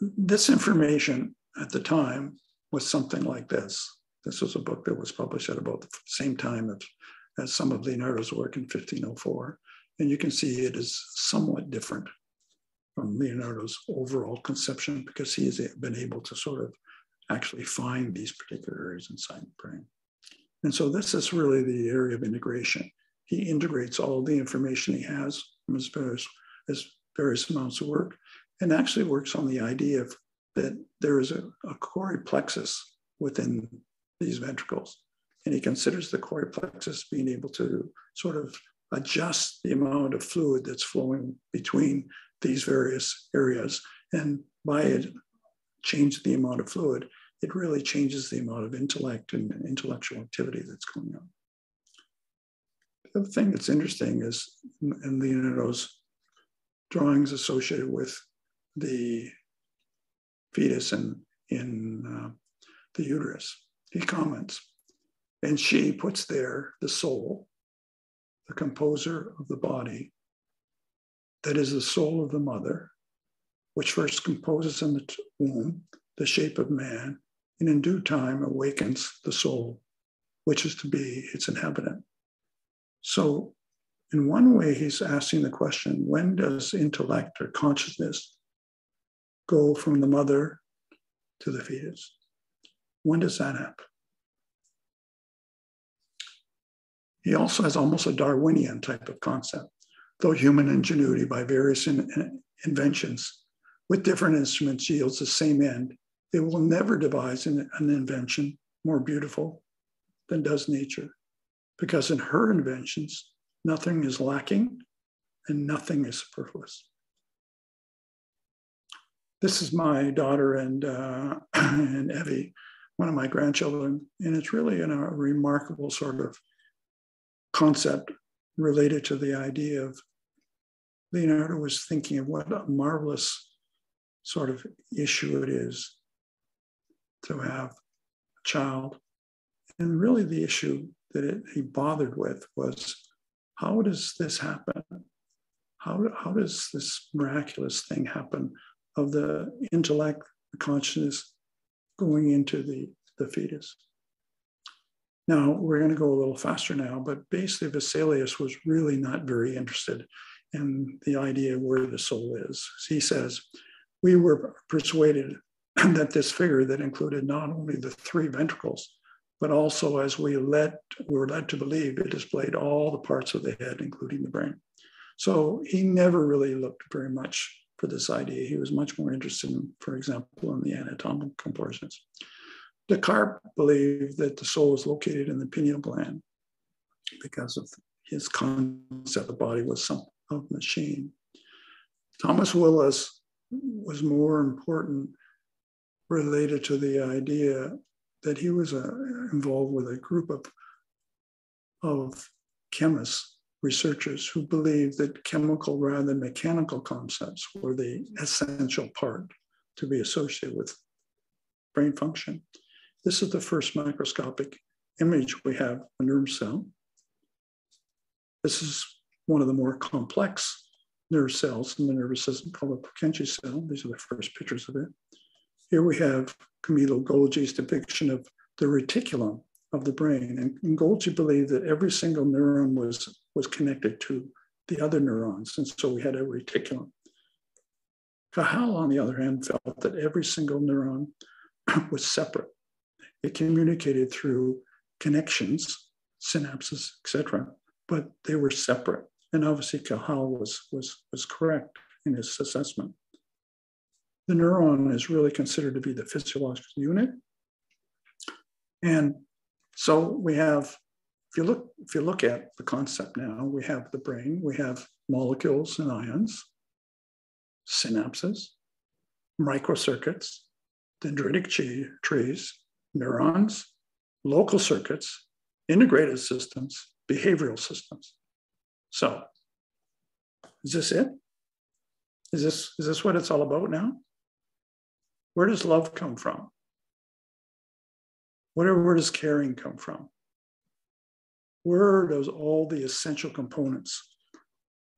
Speaker 3: this information at the time was something like this. This was a book that was published at about the same time as, as some of Leonardo's work in 1504. And you can see it is somewhat different from Leonardo's overall conception because he has been able to sort of actually find these particular areas inside the brain. And so this is really the area of integration. He integrates all the information he has from his various, his various amounts of work and actually works on the idea of that there is a, a choriplexus plexus within these ventricles. And he considers the choriplexus plexus being able to sort of adjust the amount of fluid that's flowing between these various areas. And by it change the amount of fluid, it really changes the amount of intellect and intellectual activity that's going on. The other thing that's interesting is in Leonardo's drawings associated with the fetus in, in uh, the uterus, he comments, and she puts there the soul, the composer of the body, that is the soul of the mother, which first composes in the womb the shape of man, and in due time awakens the soul which is to be its inhabitant. So, in one way, he's asking the question when does intellect or consciousness go from the mother to the fetus? When does that happen? He also has almost a Darwinian type of concept, though human ingenuity by various in, inventions with different instruments yields the same end. They will never devise an, an invention more beautiful than does nature, because in her inventions, nothing is lacking and nothing is superfluous. This is my daughter and, uh, and Evie, one of my grandchildren, and it's really in a remarkable sort of concept related to the idea of Leonardo was thinking of what a marvelous sort of issue it is to have a child. And really, the issue that it, he bothered with was how does this happen? How, how does this miraculous thing happen of the intellect, the consciousness going into the, the fetus? Now, we're going to go a little faster now, but basically, Vesalius was really not very interested in the idea of where the soul is. He says, We were persuaded that this figure that included not only the three ventricles, but also as we led, we were led to believe it displayed all the parts of the head, including the brain. So he never really looked very much for this idea. He was much more interested in, for example, in the anatomical proportions. Descartes believed that the soul was located in the pineal gland because of his concept that the body was some of machine. Thomas Willis was more important related to the idea that he was uh, involved with a group of, of chemists, researchers who believed that chemical rather than mechanical concepts were the essential part to be associated with brain function. This is the first microscopic image we have of a nerve cell. This is one of the more complex nerve cells in the nervous system called the Purkinje cell. These are the first pictures of it. Here we have Camillo Golgi's depiction of the reticulum of the brain. And, and Golgi believed that every single neuron was, was connected to the other neurons. And so we had a reticulum. Cajal, on the other hand, felt that every single neuron was separate it communicated through connections, synapses, etc., but they were separate. And obviously, Cajal was, was, was correct in his assessment. The neuron is really considered to be the physiological unit. And so we have, if you look, if you look at the concept now, we have the brain, we have molecules and ions, synapses, microcircuits, dendritic trees, neurons, local circuits, integrated systems, behavioral systems. So, is this it? Is this, is this what it's all about now? Where does love come from? Where, where does caring come from? Where does all the essential components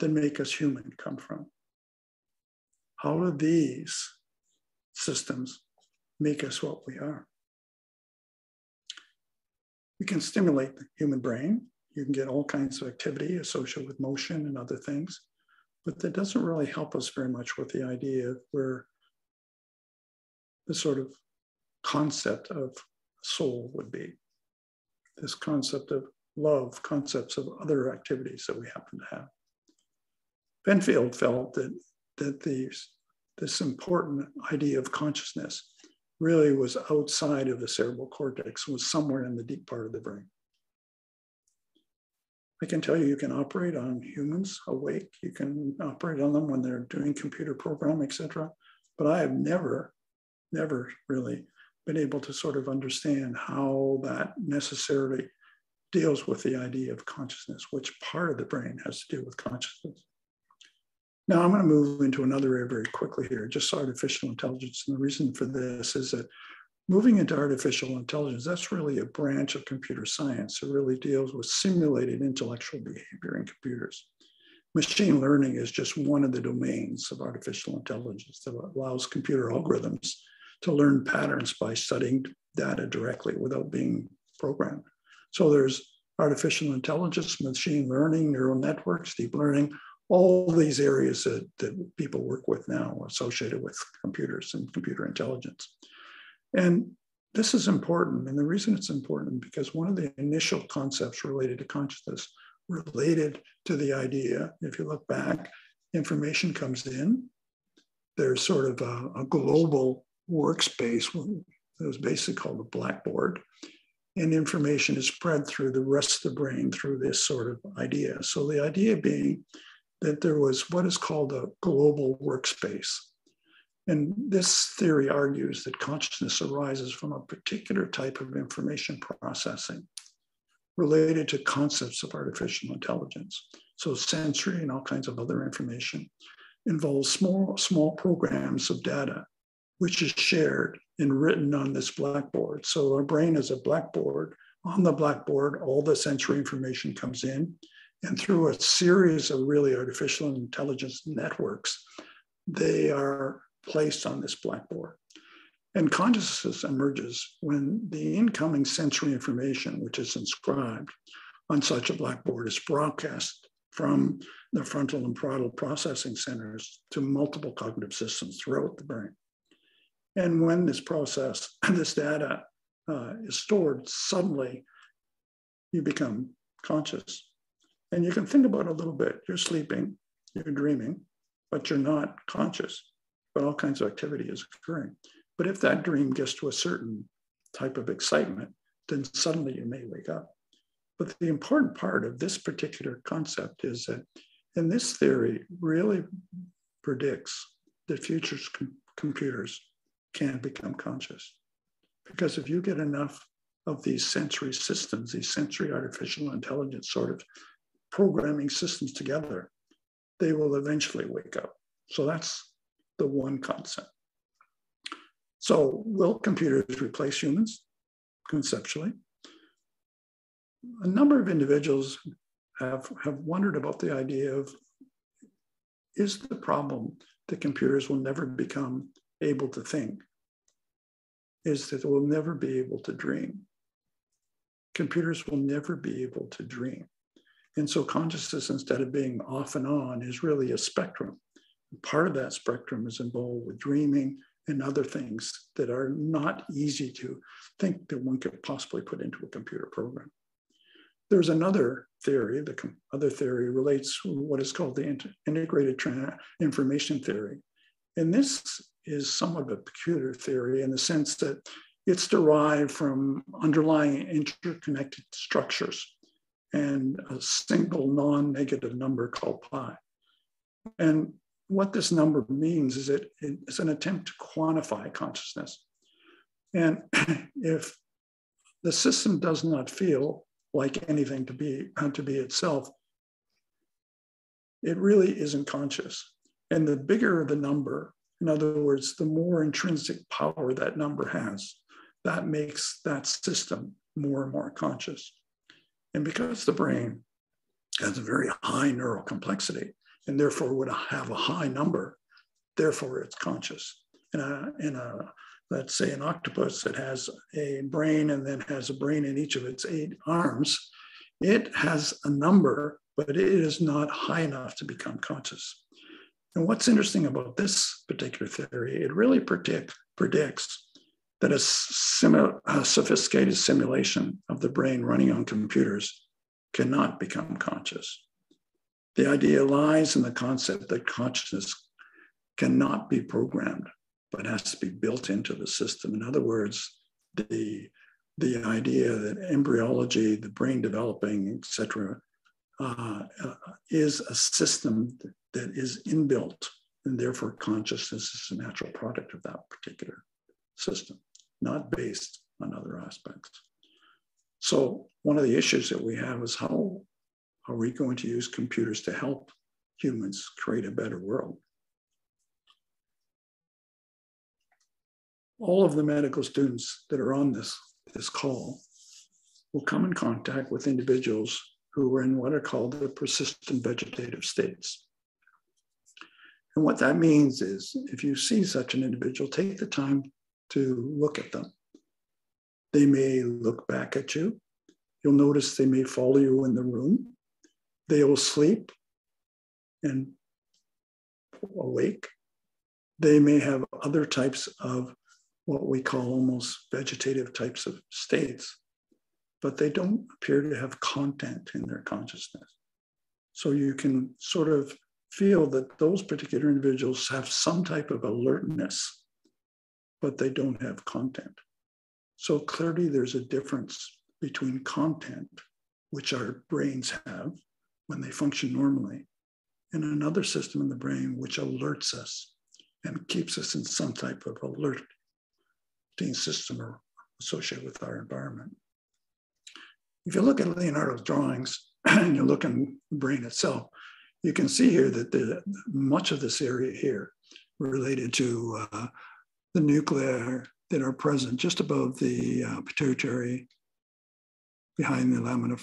Speaker 3: that make us human come from? How do these systems make us what we are? We can stimulate the human brain. You can get all kinds of activity associated with motion and other things, but that doesn't really help us very much with the idea of where the sort of concept of soul would be. This concept of love, concepts of other activities that we happen to have. Penfield felt that, that these, this important idea of consciousness really was outside of the cerebral cortex, was somewhere in the deep part of the brain. I can tell you, you can operate on humans awake. You can operate on them when they're doing computer program, etc. But I have never, never really been able to sort of understand how that necessarily deals with the idea of consciousness, which part of the brain has to do with consciousness. Now I'm going to move into another area very quickly here, just artificial intelligence. And the reason for this is that moving into artificial intelligence, that's really a branch of computer science. that really deals with simulated intellectual behavior in computers. Machine learning is just one of the domains of artificial intelligence that allows computer algorithms to learn patterns by studying data directly without being programmed. So there's artificial intelligence, machine learning, neural networks, deep learning, all these areas that, that people work with now associated with computers and computer intelligence. And this is important. And the reason it's important because one of the initial concepts related to consciousness related to the idea, if you look back, information comes in. There's sort of a, a global workspace that was basically called the blackboard. And information is spread through the rest of the brain through this sort of idea. So the idea being that there was what is called a global workspace. And this theory argues that consciousness arises from a particular type of information processing related to concepts of artificial intelligence. So sensory and all kinds of other information involves small, small programs of data, which is shared and written on this blackboard. So our brain is a blackboard. On the blackboard, all the sensory information comes in, and through a series of really artificial intelligence networks, they are placed on this blackboard. And consciousness emerges when the incoming sensory information, which is inscribed on such a blackboard, is broadcast from the frontal and parietal processing centers to multiple cognitive systems throughout the brain. And when this process, this data uh, is stored, suddenly you become conscious. And you can think about it a little bit. You're sleeping, you're dreaming, but you're not conscious, but all kinds of activity is occurring. But if that dream gets to a certain type of excitement, then suddenly you may wake up. But the important part of this particular concept is that, and this theory really predicts that future com- computers can become conscious. Because if you get enough of these sensory systems, these sensory artificial intelligence sort of programming systems together, they will eventually wake up. So that's the one concept. So, will computers replace humans conceptually? A number of individuals have, have wondered about the idea of is the problem that computers will never become able to think? Is that they will never be able to dream? Computers will never be able to dream. And so consciousness, instead of being off and on, is really a spectrum. Part of that spectrum is involved with dreaming, and other things that are not easy to think that one could possibly put into a computer program. There's another theory, the other theory relates to what is called the integrated information theory. And this is somewhat of a peculiar theory in the sense that it's derived from underlying interconnected structures and a single non-negative number called pi. And what this number means is it, it's an attempt to quantify consciousness. And if the system does not feel like anything to be, uh, to be itself, it really isn't conscious. And the bigger the number, in other words, the more intrinsic power that number has, that makes that system more and more conscious. And because the brain has a very high neural complexity, and therefore would have a high number. Therefore, it's conscious. In a, in a let's say an octopus that has a brain and then has a brain in each of its eight arms, it has a number, but it is not high enough to become conscious. And what's interesting about this particular theory, it really predict, predicts that a, simu, a sophisticated simulation of the brain running on computers cannot become conscious. The idea lies in the concept that consciousness cannot be programmed, but has to be built into the system. In other words, the, the idea that embryology, the brain developing, etc., uh, uh, is a system that is inbuilt, and therefore consciousness is a natural product of that particular system, not based on other aspects. So one of the issues that we have is how are we going to use computers to help humans create a better world? All of the medical students that are on this, this call will come in contact with individuals who are in what are called the persistent vegetative states. And what that means is if you see such an individual, take the time to look at them. They may look back at you You'll notice they may follow you in the room. They will sleep and awake. They may have other types of what we call almost vegetative types of states, but they don't appear to have content in their consciousness. So you can sort of feel that those particular individuals have some type of alertness, but they don't have content. So clearly, there's a difference between content, which our brains have when they function normally, and another system in the brain which alerts us and keeps us in some type of alert system or associated with our environment. If you look at Leonardo's drawings and you look in the brain itself, you can see here that the, much of this area here related to uh, the nuclei that are present just above the uh, pituitary, behind the lamina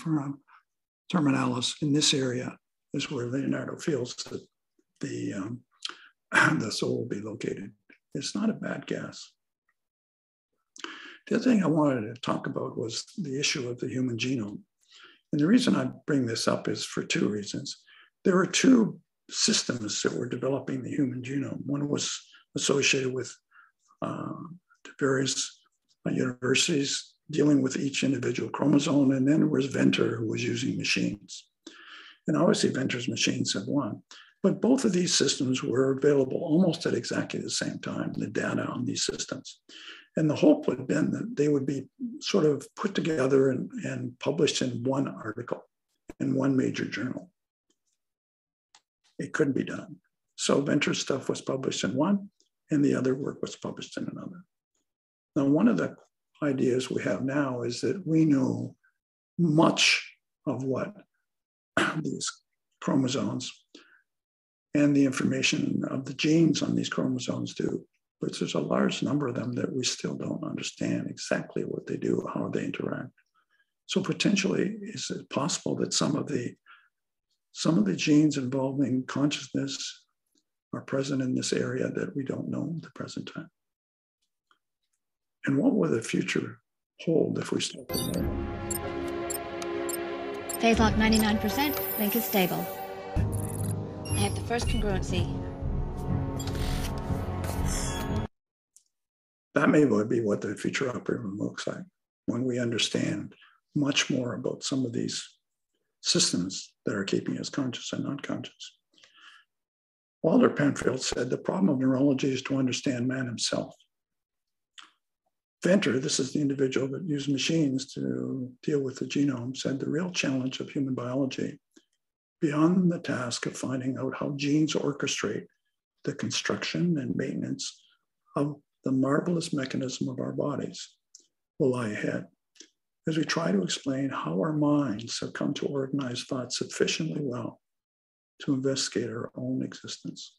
Speaker 3: terminalis in this area is where Leonardo feels that the, um, the soul will be located. It's not a bad guess. The other thing I wanted to talk about was the issue of the human genome. And the reason I bring this up is for two reasons. There were two systems that were developing the human genome. One was associated with uh, various universities dealing with each individual chromosome, and then there was Venter who was using machines. And obviously, Venter's machines have won. But both of these systems were available almost at exactly the same time, the data on these systems. And the hope had been that they would be sort of put together and, and published in one article in one major journal. It couldn't be done. So Venter's stuff was published in one, and the other work was published in another. Now, one of the ideas we have now is that we know much of what these chromosomes and the information of the genes on these chromosomes do, but there's a large number of them that we still don't understand exactly what they do, how they interact. So potentially, is it possible that some of the some of the genes involving consciousness are present in this area that we don't know at the present time? And what will the future hold if we stop to learn?
Speaker 4: Phase lock 99%, link is stable. I have the first congruency.
Speaker 3: That may be what the future operating room looks like when we understand much more about some of these systems that are keeping us conscious and unconscious. Walter Penfield said the problem of neurology is to understand man himself. Venter, this is the individual that used machines to deal with the genome, said the real challenge of human biology, beyond the task of finding out how genes orchestrate the construction and maintenance of the marvelous mechanism of our bodies, will lie ahead as we try to explain how our minds have come to organize thought sufficiently well to investigate our own existence.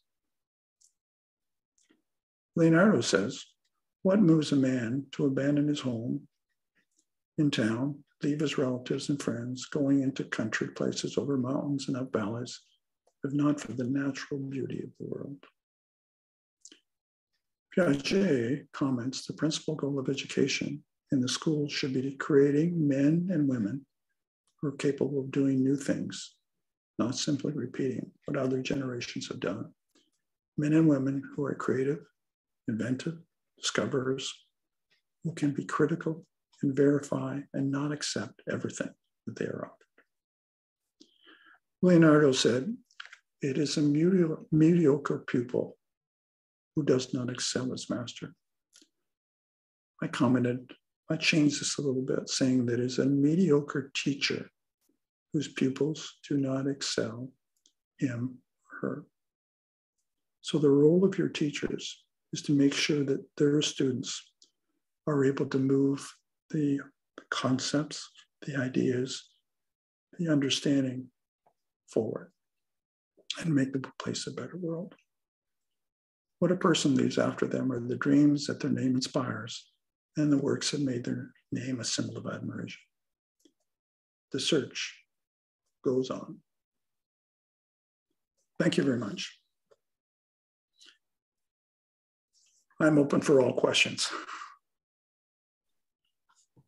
Speaker 3: Leonardo says, What moves a man to abandon his home in town, leave his relatives and friends, going into country places over mountains and up valleys, if not for the natural beauty of the world? Piaget comments the principal goal of education in the schools should be creating men and women who are capable of doing new things, not simply repeating what other generations have done. Men and women who are creative, inventive, discoverers, who can be critical and verify and not accept everything that they are offered. Leonardo said, it is a mediocre pupil who does not excel as master. I commented I changed this a little bit, saying that is a mediocre teacher whose pupils do not excel him or her. So, the role of your teachers is to make sure that their students are able to move the concepts, the ideas, the understanding forward and make the place a better world. What a person leaves after them are the dreams that their name inspires and the works that made their name a symbol of admiration. The search goes on. Thank you very much. I'm open for all questions.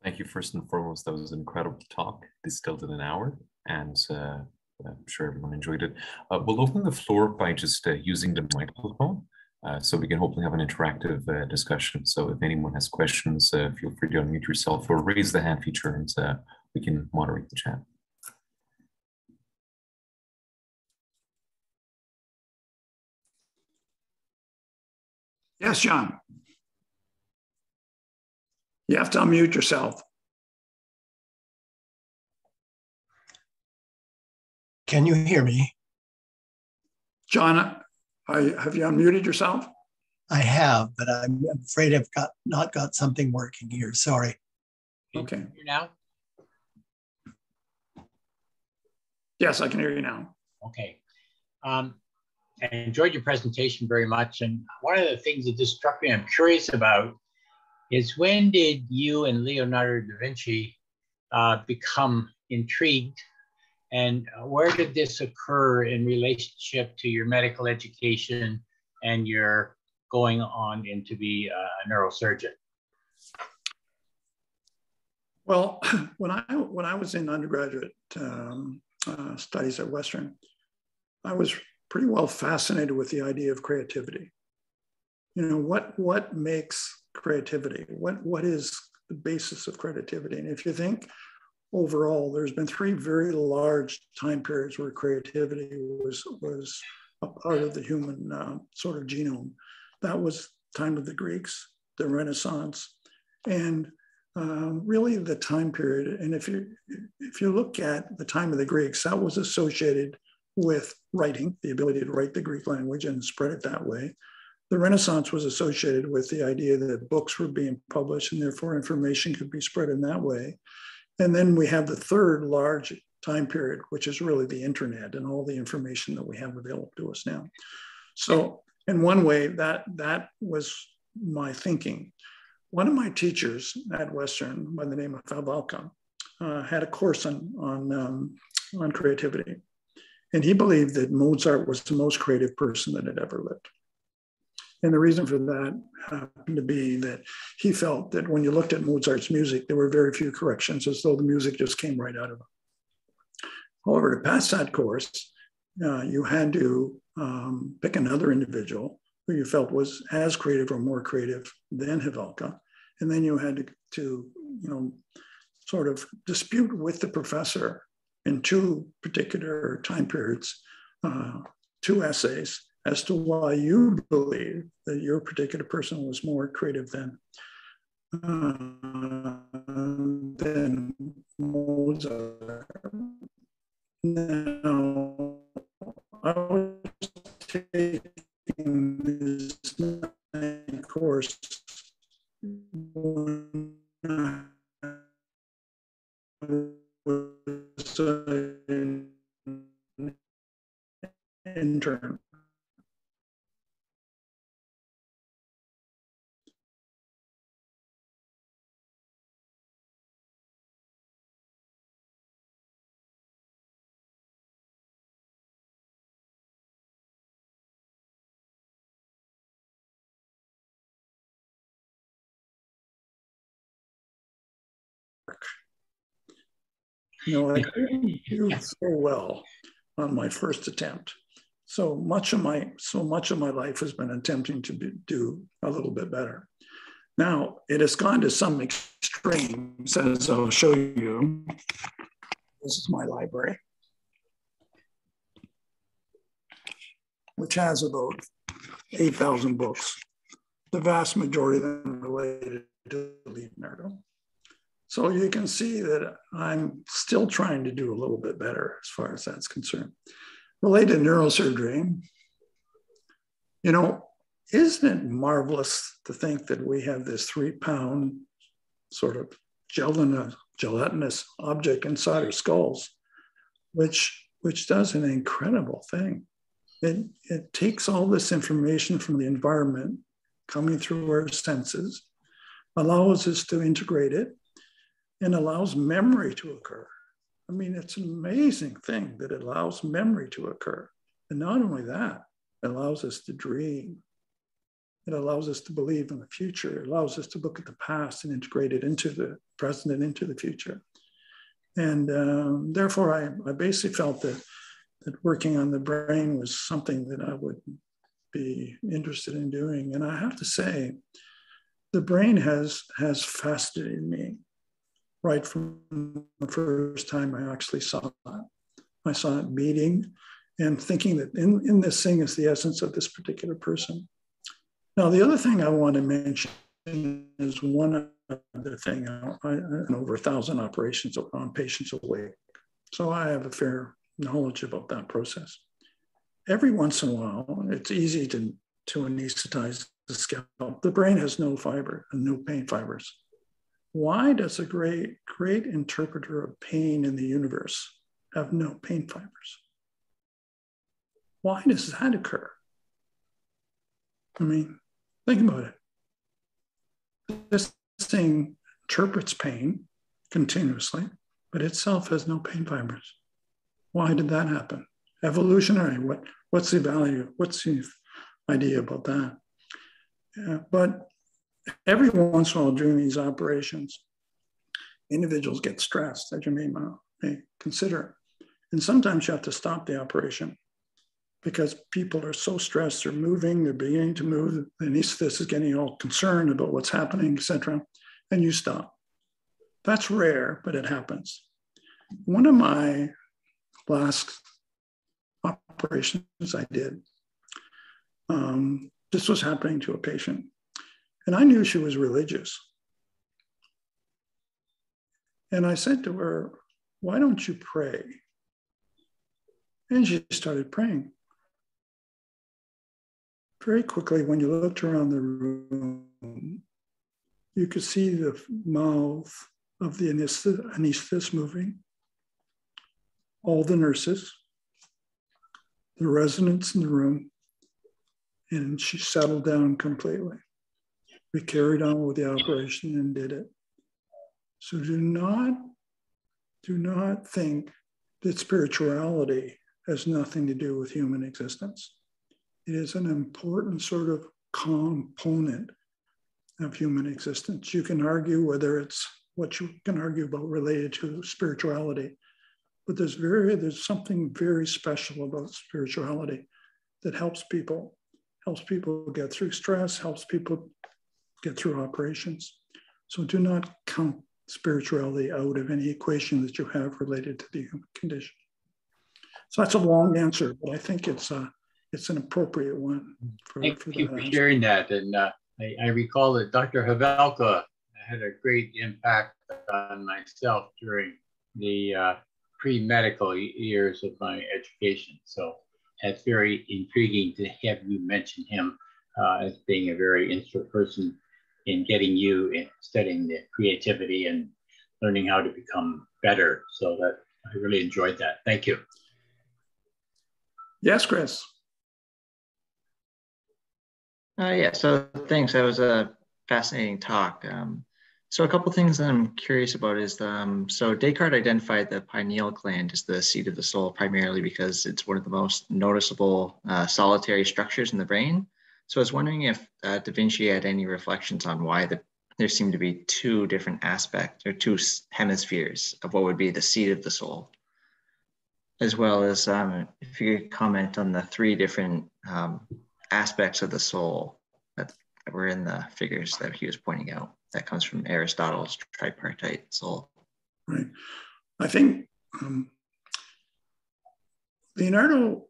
Speaker 2: Thank you. First and foremost, that was an incredible talk, distilled in an hour, and uh, I'm sure everyone enjoyed it. Uh, we'll open the floor by just uh, using the microphone. Uh, so we can hopefully have an interactive uh, discussion. So if anyone has questions, uh, feel free to unmute yourself or raise the hand feature and we can moderate the chat.
Speaker 3: Yes, John. You have to unmute yourself.
Speaker 5: Can you hear me?
Speaker 3: John, I, have you unmuted yourself?
Speaker 5: I have, but I'm afraid I've got not got something working here. Sorry.
Speaker 3: Okay.
Speaker 6: You hear now?
Speaker 3: Yes, I can hear you now.
Speaker 6: Okay. Um, I enjoyed your presentation very much. And one of the things that just struck me, I'm curious about, is when did you and Leonardo da Vinci uh, become intrigued and where did this occur in relationship to your medical education and your going on in to be a neurosurgeon?
Speaker 3: Well, when I when I was in undergraduate um, uh, studies at Western, I was pretty well fascinated with the idea of creativity. You know, what what makes creativity? What what is the basis of creativity? And if you think overall, there's been three very large time periods where creativity was, was a part of the human uh, sort of genome. That was time of the Greeks, the Renaissance, and um, really the time period. And if you if you look at the time of the Greeks, that was associated with writing, the ability to write the Greek language and spread it that way. The Renaissance was associated with the idea that books were being published and therefore information could be spread in that way. And then we have the third large time period, which is really the internet and all the information that we have available to us now. So in one way, that that was my thinking. One of my teachers at Western, by the name of Havelka, uh, had a course on on um, on creativity, and he believed that Mozart was the most creative person that had ever lived. And the reason for that happened to be that he felt that when you looked at Mozart's music, there were very few corrections, as though the music just came right out of him. However, to pass that course, uh, you had to um, pick another individual who you felt was as creative or more creative than Havelka. And then you had to, to you know, sort of dispute with the professor in two particular time periods, uh, two essays as to why you believe that your particular person was more creative than uh, than Mozart. Now, I was taking this course when I was an intern know, I didn't do so well on my first attempt. So much of my so much of my life has been attempting to be, do a little bit better. Now it has gone to some extremes, as I'll show you. This is my library, which has about 8,000 books, the vast majority of them related to Leonardo. So you can see that I'm still trying to do a little bit better as far as that's concerned. Related to neurosurgery, you know, isn't it marvelous to think that we have this three pound sort of gelatinous, gelatinous object inside our skulls, which, which does an incredible thing. It, it takes all this information from the environment coming through our senses, allows us to integrate it, and allows memory to occur. I mean, it's an amazing thing that allows memory to occur. And not only that, it allows us to dream. It allows us to believe in the future. It allows us to look at the past and integrate it into the present and into the future. And um, therefore, I, I basically felt that, that working on the brain was something that I would be interested in doing. And I have to say, the brain has, has fascinated me right from the first time I actually saw it. I saw it meeting and thinking that in, in this thing is the essence of this particular person. Now, the other thing I want to mention is one other thing. I, I over a thousand operations on patients awake. So I have a fair knowledge about that process. Every once in a while, it's easy to, to anesthetize the scalp. The brain has no fiber and no pain fibers. Why does a great, great interpreter of pain in the universe have no pain fibers? Why does that occur? I mean, think about it. This thing interprets pain continuously, but itself has no pain fibers. Why did that happen? Evolutionary. What, what's the value? What's the idea about that? Yeah, but every once in a while during these operations, individuals get stressed, as you may, may consider. And sometimes you have to stop the operation because people are so stressed, they're moving, they're beginning to move, the anesthetist is getting all concerned about what's happening, etc. And you stop. That's rare, but it happens. One of my last operations I did, um, this was happening to a patient. And I knew she was religious. And I said to her, Why don't you pray? And she started praying very quickly, when you looked around the room, you could see the mouth of the anesthetist moving, all the nurses, the residents in the room, and she settled down completely. We carried on with the operation and did it. So do not, do not think that spirituality has nothing to do with human existence. It is an important sort of component of human existence. You can argue whether it's what you can argue about related to spirituality, but there's very there's something very special about spirituality that helps people, helps people get through stress, helps people get through operations. So do not count spirituality out of any equation that you have related to the human condition. So that's a long answer, but I think it's a it's an appropriate one.
Speaker 6: For, Thank for you for sharing that. And uh, I, I, recall that Dr. Havelka had a great impact on myself during the uh, pre-medical years of my education. So it's very intriguing to have you mention him uh, as being a very instrumental person in getting you in studying the creativity and learning how to become better. So that I really enjoyed that. Thank you.
Speaker 3: Yes, Chris.
Speaker 7: Uh, yeah, so thanks. That was a fascinating talk. Um, so a couple things that I'm curious about is, um, so Descartes identified the pineal gland as the seat of the soul primarily because it's one of the most noticeable uh, solitary structures in the brain. So I was wondering if uh, Da Vinci had any reflections on why the, there seem to be two different aspects or two hemispheres of what would be the seat of the soul, as well as um, if you could comment on the three different um, aspects of the soul that were in the figures that he was pointing out. That comes from Aristotle's tripartite soul.
Speaker 3: Right. I think um, Leonardo,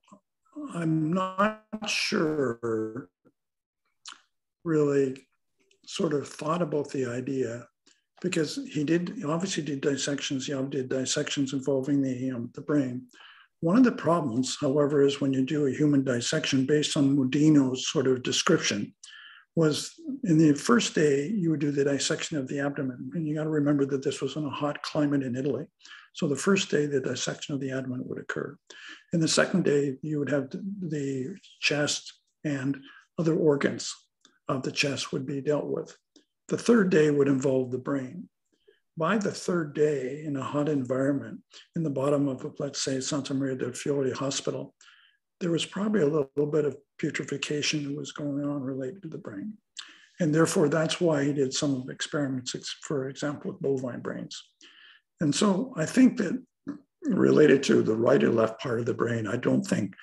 Speaker 3: I'm not sure really sort of thought about the idea because he did he obviously did dissections. He did dissections involving the um, the brain, one of the problems, however, is when you do a human dissection based on Mondino's sort of description, was in the first day, you would do the dissection of the abdomen. And you got to remember that this was in a hot climate in Italy. So the first day, the dissection of the abdomen would occur. In the second day, you would have the chest and other organs of the chest would be dealt with. The third day would involve the brain by the third day in a hot environment in the bottom of, let's say, Santa Maria del Fiore Hospital, there was probably a little, bit of putrefaction that was going on related to the brain. And therefore, that's why he did some experiments, for example, with bovine brains. And so I think that related to the right or left part of the brain, I don't think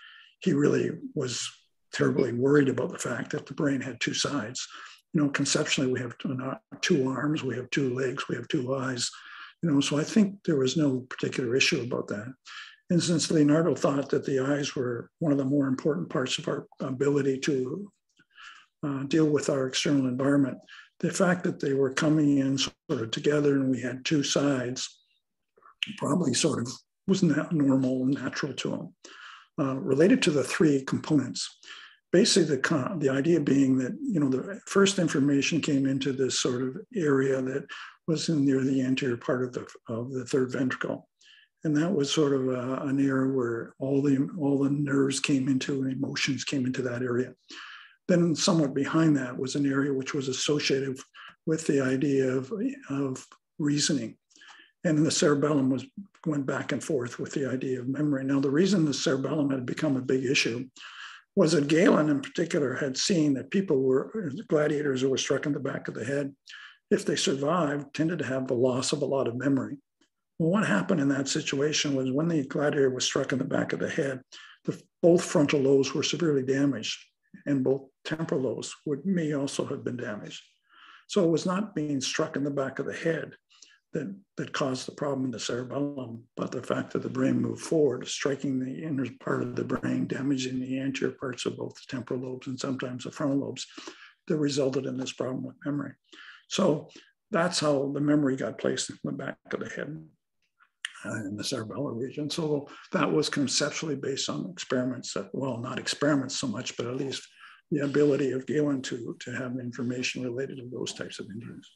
Speaker 3: he really was terribly worried about the fact that the brain had two sides. You know, conceptually, we have two arms, we have two legs, we have two eyes. You know, so I think there was no particular issue about that. And since Leonardo thought that the eyes were one of the more important parts of our ability to uh, deal with our external environment, the fact that they were coming in sort of together and we had two sides probably sort of was not normal and natural to him. Uh, related to the three components, basically the, the idea being that, you know, the first information came into this sort of area that was in near the anterior part of the, of the third ventricle. And that was sort of a, an area where all the, all the nerves came into and emotions came into that area. Then somewhat behind that was an area which was associated with the idea of, of reasoning. And the cerebellum was went back and forth with the idea of memory. Now, the reason the cerebellum had become a big issue was that Galen in particular had seen that people were gladiators who were struck in the back of the head, if they survived, tended to have the loss of a lot of memory. Well, what happened in that situation was when the gladiator was struck in the back of the head, the, both frontal lobes were severely damaged, and both temporal lobes would, may also have been damaged. So it was not being struck in the back of the head that, that caused the problem in the cerebellum, but the fact that the brain moved forward, striking the inner part of the brain, damaging the anterior parts of both the temporal lobes and sometimes the frontal lobes, that resulted in this problem with memory. So that's how the memory got placed in the back of the head uh, in the cerebellar region. So that was conceptually based on experiments that, well, not experiments so much, but at least the ability of Galen to, to have information related to those types of injuries.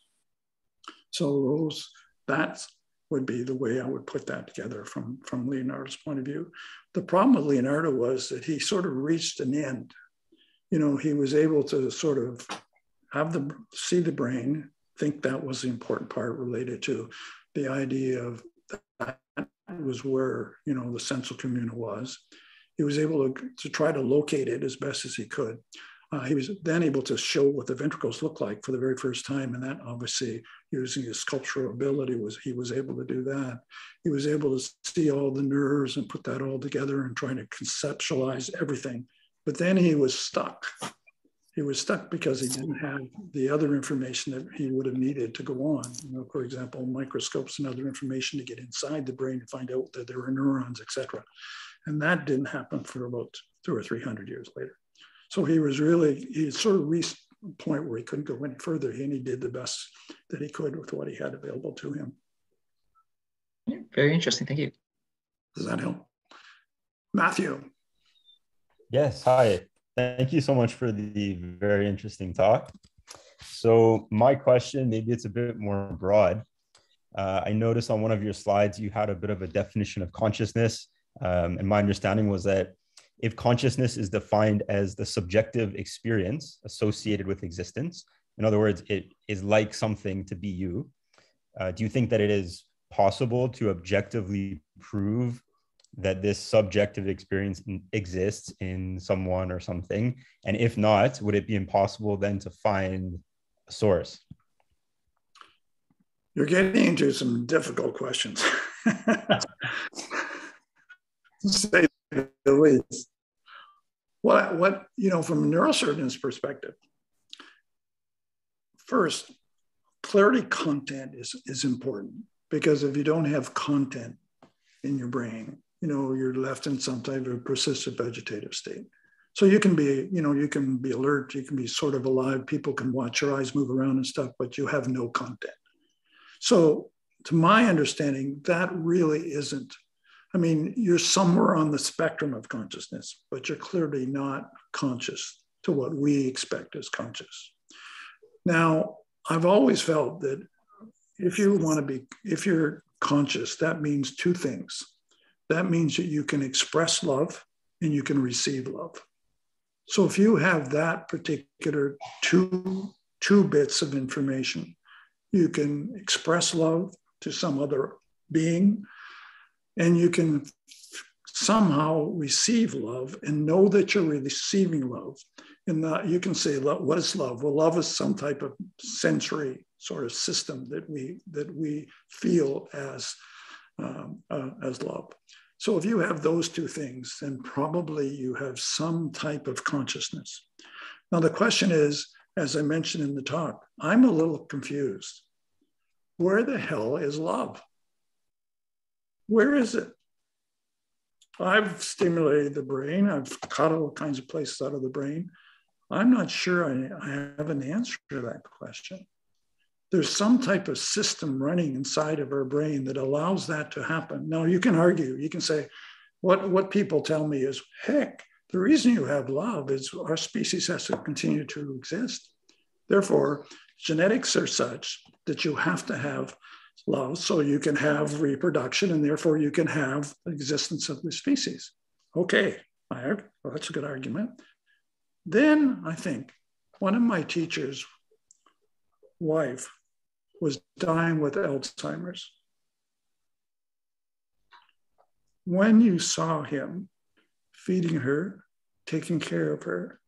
Speaker 3: So those that would be the way I would put that together from, from Leonardo's point of view. The problem with Leonardo was that he sort of reached an end. You know, he was able to sort of have the see the brain, think that was the important part related to the idea of that was where, you know, the senso comune was. He was able to, to try to locate it as best as he could. Uh, he was then able to show what the ventricles look like for the very first time, and that obviously using his sculptural ability was he was able to do that. He was able to see all the nerves and put that all together and trying to conceptualize everything. But then he was stuck. He was stuck because he didn't have the other information that he would have needed to go on. You know, for example, microscopes and other information to get inside the brain to find out that there were neurons, etc. And that didn't happen for about two or three hundred years later. So he was really, he sort of reached a point where he couldn't go any further and he did the best that he could with what he had available to him.
Speaker 7: Very interesting. Thank you.
Speaker 3: Does that help? Matthew.
Speaker 8: Yes. Hi. Thank you so much for the very interesting talk. So, my question maybe it's a bit more broad. Uh, I noticed on one of your slides you had a bit of a definition of consciousness. Um, and my understanding was that if consciousness is defined as the subjective experience associated with existence, in other words, it is like something to be you, uh, do you think that it is possible to objectively prove that this subjective experience exists in someone or something? And if not, would it be impossible then to find a source?
Speaker 3: You're getting into some difficult questions. say least. What, what, you know, from a neurosurgeon's perspective, first, clarity content is, is important because if you don't have content in your brain, you know, you're left in some type of persistent vegetative state. So you can be, you know, you can be alert, you can be sort of alive, people can watch your eyes move around and stuff, but you have no content. So to my understanding, that really isn't I mean, you're somewhere on the spectrum of consciousness, but you're clearly not conscious to what we expect as conscious. Now, I've always felt that if you want to be, if you're conscious, that means two things. That means that you can express love and you can receive love. So if you have that particular two, two bits of information, you can express love to some other being and you can somehow receive love and know that you're receiving love. And that you can say, what is love? Well, love is some type of sensory sort of system that we that we feel as um, uh, as love. So if you have those two things, then probably you have some type of consciousness. Now the question is, as I mentioned in the talk, I'm a little confused. Where the hell is love? Where is it? I've stimulated the brain. I've cut all kinds of places out of the brain. I'm not sure I, I have an answer to that question. There's some type of system running inside of our brain that allows that to happen. Now, you can argue, you can say, what, what people tell me is, heck, the reason you have love is our species has to continue to exist. Therefore, genetics are such that you have to have love so you can have reproduction and therefore you can have existence of the species. Okay, well, that's a good argument. Then I think one of my teachers' wife was dying with Alzheimer's. When you saw him feeding her, taking care of her,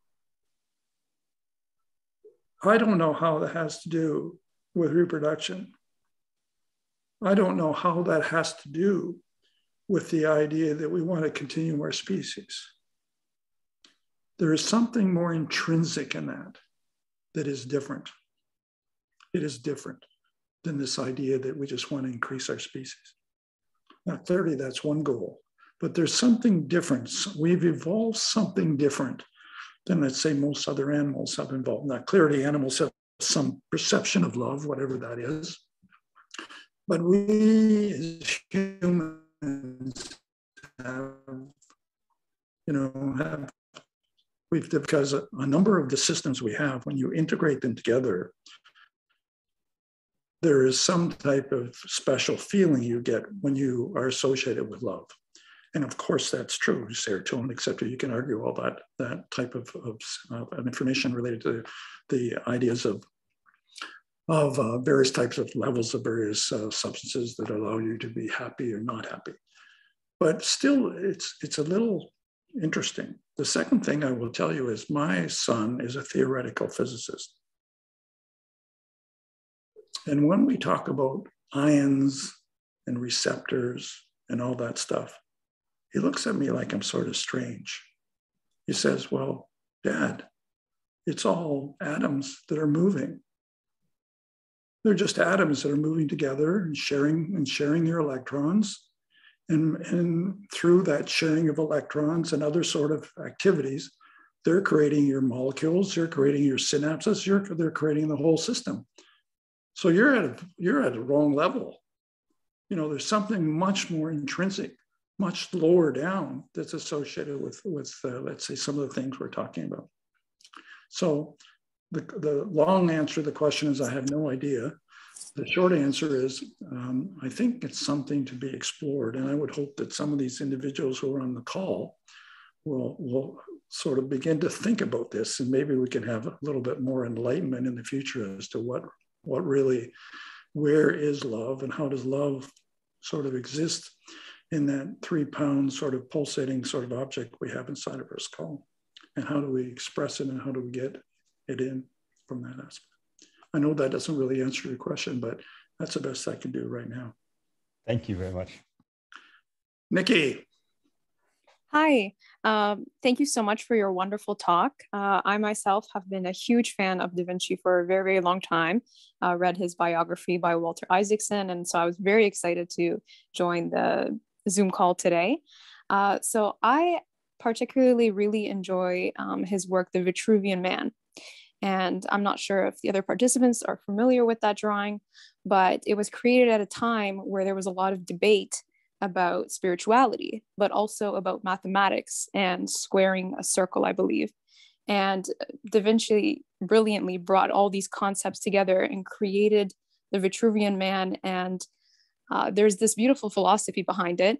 Speaker 3: I don't know how that has to do with reproduction. I don't know how that has to do with the idea that we want to continue our species. There is something more intrinsic in that that is different. It is different than this idea that we just want to increase our species. Now, clearly, that's one goal, but there's something different. We've evolved something different than, let's say, most other animals have evolved. Now, clearly, animals have some perception of love, whatever that is. But we as humans have, you know, have we've because a, a number of the systems we have, when you integrate them together, there is some type of special feeling you get when you are associated with love. And of course, that's true, serotonin, etc. You can argue all that that type of, of, of information related to the ideas of of uh, various types of levels of various uh, substances that allow you to be happy or not happy. But still, it's, it's a little interesting. The second thing I will tell you is my son is a theoretical physicist. And when we talk about ions and receptors and all that stuff, he looks at me like I'm sort of strange. He says, Well, Dad, it's all atoms that are moving. They're just atoms that are moving together and sharing and sharing their electrons. And, and through that sharing of electrons and other sort of activities, they're creating your molecules, they're creating your synapses, you're, they're creating the whole system. So you're at a, you're at a wrong level. You know, there's something much more intrinsic, much lower down that's associated with, with uh, let's say, some of the things we're talking about. So the, the long answer to the question is I have no idea. The short answer is um, I think it's something to be explored. And I would hope that some of these individuals who are on the call will, will sort of begin to think about this. And maybe we can have a little bit more enlightenment in the future as to what, what really, where is love and how does love sort of exist in that three pound sort of pulsating sort of object we have inside of our skull. And how do we express it and how do we get it in from that aspect. I know that doesn't really answer your question, but that's the best I can do right now.
Speaker 8: Thank you very much.
Speaker 3: Nikki.
Speaker 9: Hi, um, thank you so much for your wonderful talk. Uh, I myself have been a huge fan of Da Vinci for a very, very long time. Uh, read his biography by Walter Isaacson, and so I was very excited to join the Zoom call today. Uh, so I particularly really enjoy um, his work, The Vitruvian Man. And I'm not sure if the other participants are familiar with that drawing, but it was created at a time where there was a lot of debate about spirituality, but also about mathematics and squaring a circle, I believe. And Da Vinci brilliantly brought all these concepts together and created the Vitruvian Man. And uh, there's this beautiful philosophy behind it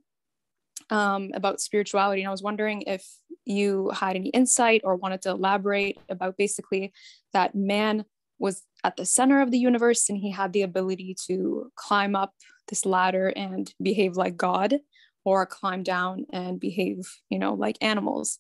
Speaker 9: um, about spirituality. And I was wondering if you had any insight or wanted to elaborate about basically that man was at the center of the universe and he had the ability to climb up this ladder and behave like God, or climb down and behave, you know, like animals.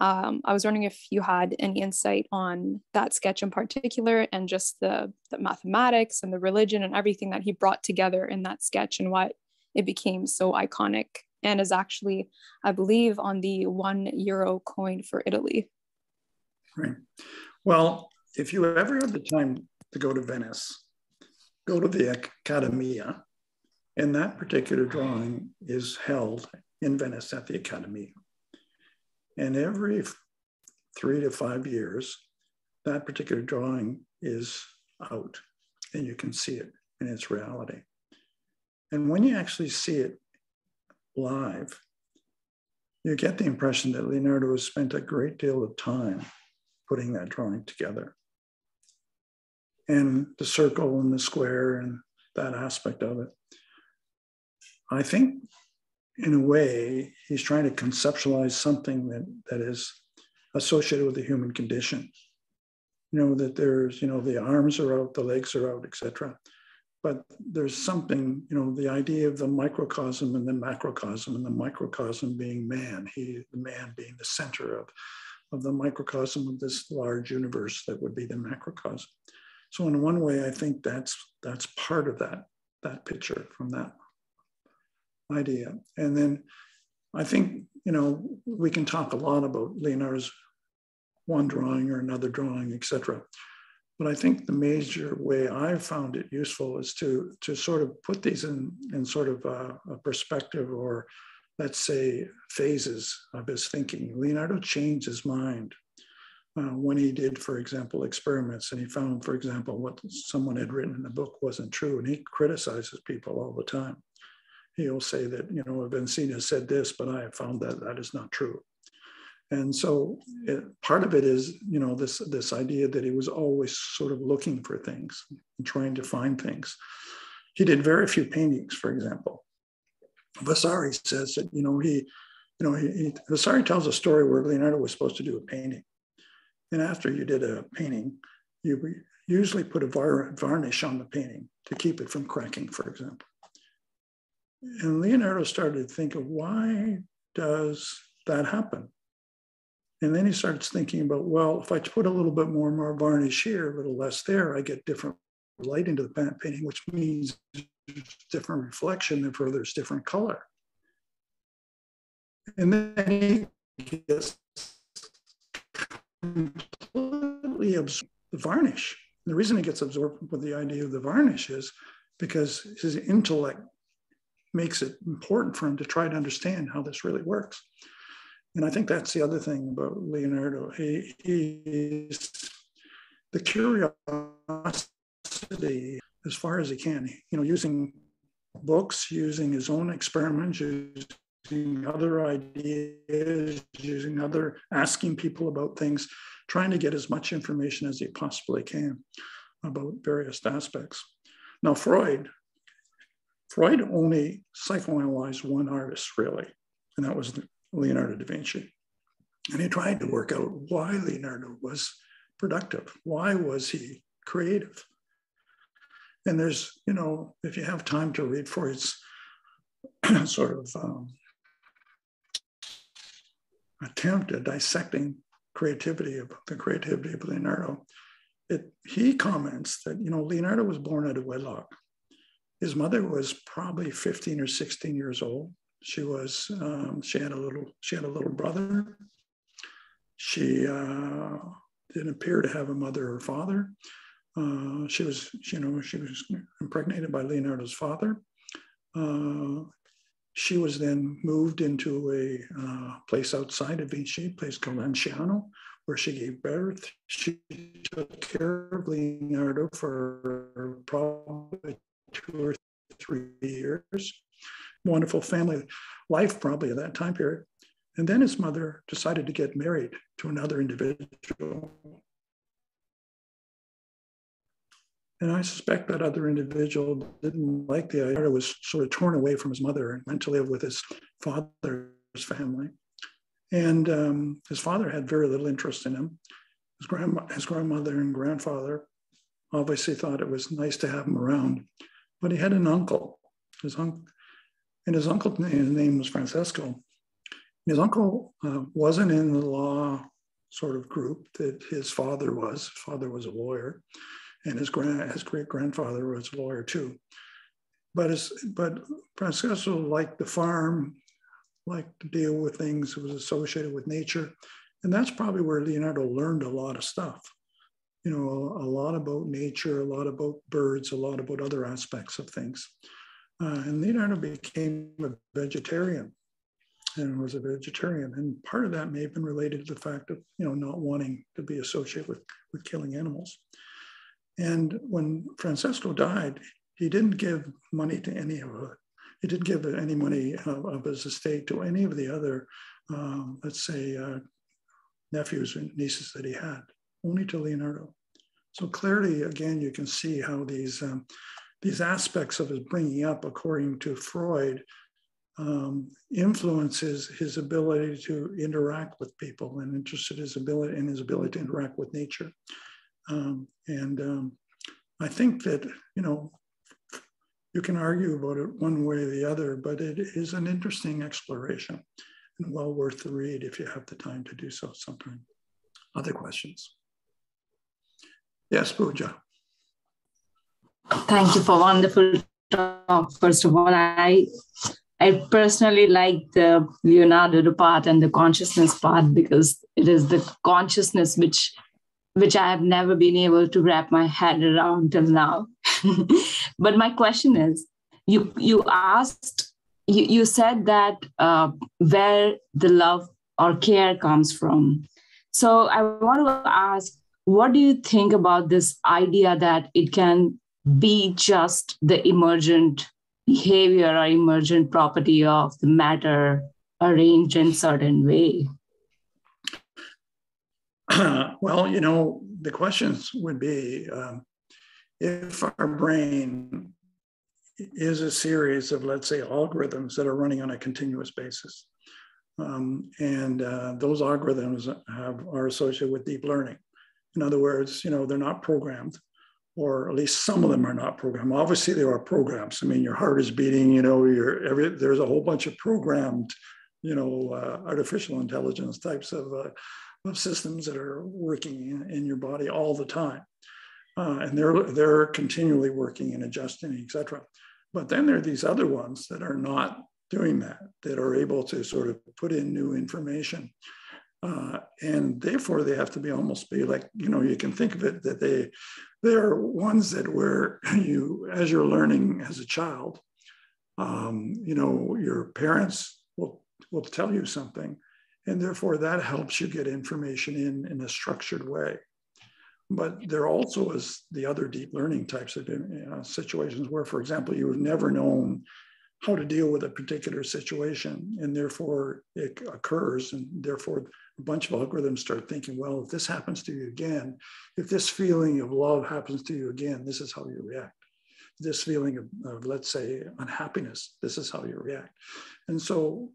Speaker 9: Um, I was wondering if you had any insight on that sketch in particular and just the, the mathematics and the religion and everything that he brought together in that sketch and what it became so iconic and is actually, I believe, on the one euro coin for Italy.
Speaker 3: Right. Well, if you ever have the time to go to Venice, go to the Accademia, and that particular drawing is held in Venice at the Accademia. And every three to five years, that particular drawing is out and you can see it in its reality. And when you actually see it live, you get the impression that Leonardo has spent a great deal of time putting that drawing together. And the circle and the square and that aspect of it. I think, in a way, he's trying to conceptualize something that, that is associated with the human condition. You know, that there's, you know, the arms are out, the legs are out, etc. But there's something, you know, the idea of the microcosm and the macrocosm, and the microcosm being man, he, the man being the center of, of the microcosm of this large universe that would be the macrocosm. So in one way, I think that's that's part of that that picture from that idea. And then I think you know we can talk a lot about Leonardo's one drawing or another drawing, etc. But I think the major way I've found it useful is to to sort of put these in in sort of a, a perspective or let's say phases of his thinking. Leonardo changed his mind uh, when he did, for example, experiments, and he found, for example, what someone had written in the book wasn't true, and he criticizes people all the time. He'll say that, you know, Avicenna said this, but I have found that that is not true. And so it, part of it is, you know, this, this idea that he was always sort of looking for things and trying to find things. He did very few paintings, for example. Vasari says that, you know, he, you know, he, he, Vasari tells a story where Leonardo was supposed to do a painting and after you did a painting, you usually put a var varnish on the painting to keep it from cracking, for example. And Leonardo started to think of why does that happen? And then he starts thinking about, well, if I put a little bit more, more varnish here, a little less there, I get different light into the painting, which means different reflection, therefore there's different color. And then he gets completely absorbed the varnish. The reason he gets absorbed with the idea of the varnish is because his intellect makes it important for him to try to understand how this really works. And I think that's the other thing about Leonardo. He, he's the curiosity as far as he can, you know, using books, using his own experiments, using other ideas, using other, asking people about things, trying to get as much information as he possibly can about various aspects. Now, Freud, Freud only psychoanalyzed one artist really, and that was Leonardo da Vinci. And he tried to work out why Leonardo was productive. Why was he creative? And there's, you know, if you have time to read Freud's sort of um, attempt at dissecting creativity of the creativity of Leonardo, it, he comments that you know Leonardo was born out of wedlock. His mother was probably 15 or 16 years old. She was um, she had a little she had a little brother. She uh, didn't appear to have a mother or father. Uh, she was, you know, she was impregnated by Leonardo's father. Uh, she was then moved into a uh, place outside of Vinci, a place called Anchiano, where she gave birth. She took care of Leonardo for probably two or. Wonderful family life, probably at that time period. And then his mother decided to get married to another individual And I suspect that other individual didn't like the idea, was sort of torn away from his mother and went to live with his father's family. And um, his father had very little interest in him. His, grandma, his grandmother and grandfather obviously thought it was nice to have him around, but he had an uncle, his uncle, and his uncle, his name was Francesco. His uncle uh, wasn't in the law sort of group that his father was. His father was a lawyer, and his grand his great grandfather was a lawyer too. But his, but Francesco liked the farm, liked to deal with things that was associated with nature, and that's probably where Leonardo learned a lot of stuff. You know, a, a lot about nature, a lot about birds, a lot about other aspects of things. Uh, and Leonardo became a vegetarian and was a vegetarian. And part of that may have been related to the fact of, you know, not wanting to be associated with, with killing animals. And when Francesco died, he didn't give money to any of it. He didn't give any money of, of his estate to any of the other, um, let's say, uh, nephews and nieces that he had, only to Leonardo. So clearly, again, you can see how these um, these aspects of his bringing up, according to Freud, um, influences his ability to interact with people and interested his ability in his ability to interact with nature. Um, and um, I think that you know you can argue about it one way or the other, but it is an interesting exploration and well worth the read if you have the time to do so sometime. Other questions? Yes, Pooja.
Speaker 10: Thank you for wonderful talk. First of all, I I personally like the Leonardo part and the consciousness part because it is the consciousness which which I have never been able to wrap my head around till now. but my question is, you you asked you, you said that uh, where the love or care comes from. So I want to ask, what do you think about this idea that it can be just the emergent behavior or emergent property of the matter arranged in certain way?
Speaker 3: well, you know, the questions would be um, if our brain is a series of, let's say, algorithms that are running on a continuous basis. Um, and uh, those algorithms have, are associated with deep learning. In other words, you know, they're not programmed, or at least some of them are not programmed. Obviously, there are programs. I mean, your heart is beating. You know, your every there's a whole bunch of programmed, you know, uh, artificial intelligence types of, uh, of systems that are working in, in, your body all the time, uh, and they're they're continually working and adjusting, etc. But then there are these other ones that are not doing that, that are able to sort of put in new information. Uh, and therefore they have to be almost be like you know you can think of it that they they are ones that where you as you're learning as a child um, you know your parents will will tell you something and therefore that helps you get information in in a structured way. But there also is the other deep learning types of uh, situations where for example you've never known how to deal with a particular situation and therefore it occurs and therefore a bunch of algorithms start thinking well if this happens to you again if this feeling of love happens to you again this is how you react this feeling of, of let's say unhappiness this is how you react and so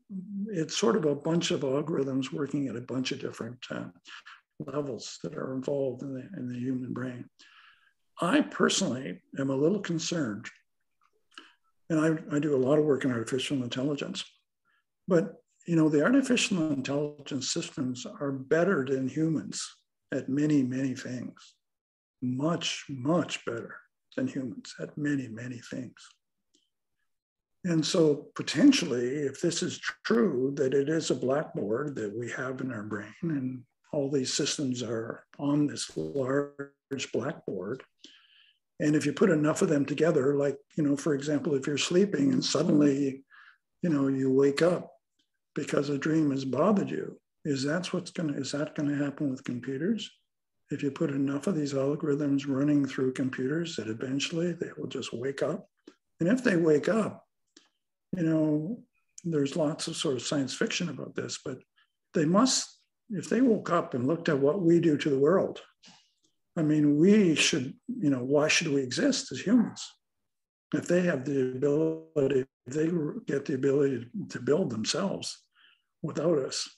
Speaker 3: it's sort of a bunch of algorithms working at a bunch of different uh, levels that are involved in the, in the human brain i personally am a little concerned and I, I do a lot of work in artificial intelligence. But you know, the artificial intelligence systems are better than humans at many, many things. Much, much better than humans at many, many things. And so, potentially, if this is true, that it is a blackboard that we have in our brain, and all these systems are on this large blackboard, and if you put enough of them together, like, you know, for example, if you're sleeping and suddenly, you know, you wake up because a dream has bothered you, is that's what's going to, is that going to happen with computers? If you put enough of these algorithms running through computers that eventually they will just wake up. And if they wake up, you know, there's lots of sort of science fiction about this, but they must, if they woke up and looked at what we do to the world, I mean, we should, you know, why should we exist as humans? If they have the ability, they get the ability to build themselves without us.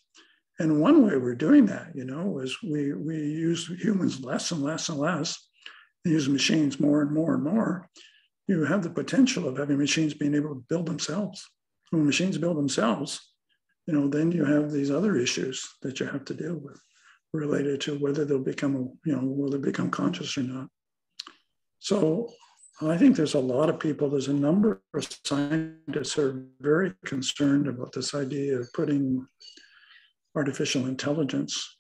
Speaker 3: And one way we're doing that, you know, is we, we use humans less and less and less, and use machines more and more and more. You have the potential of having machines being able to build themselves When machines build themselves, you know, then you have these other issues that you have to deal with related to whether they'll become, you know, will they become conscious or not. So I think there's a lot of people, there's a number of scientists who are very concerned about this idea of putting artificial intelligence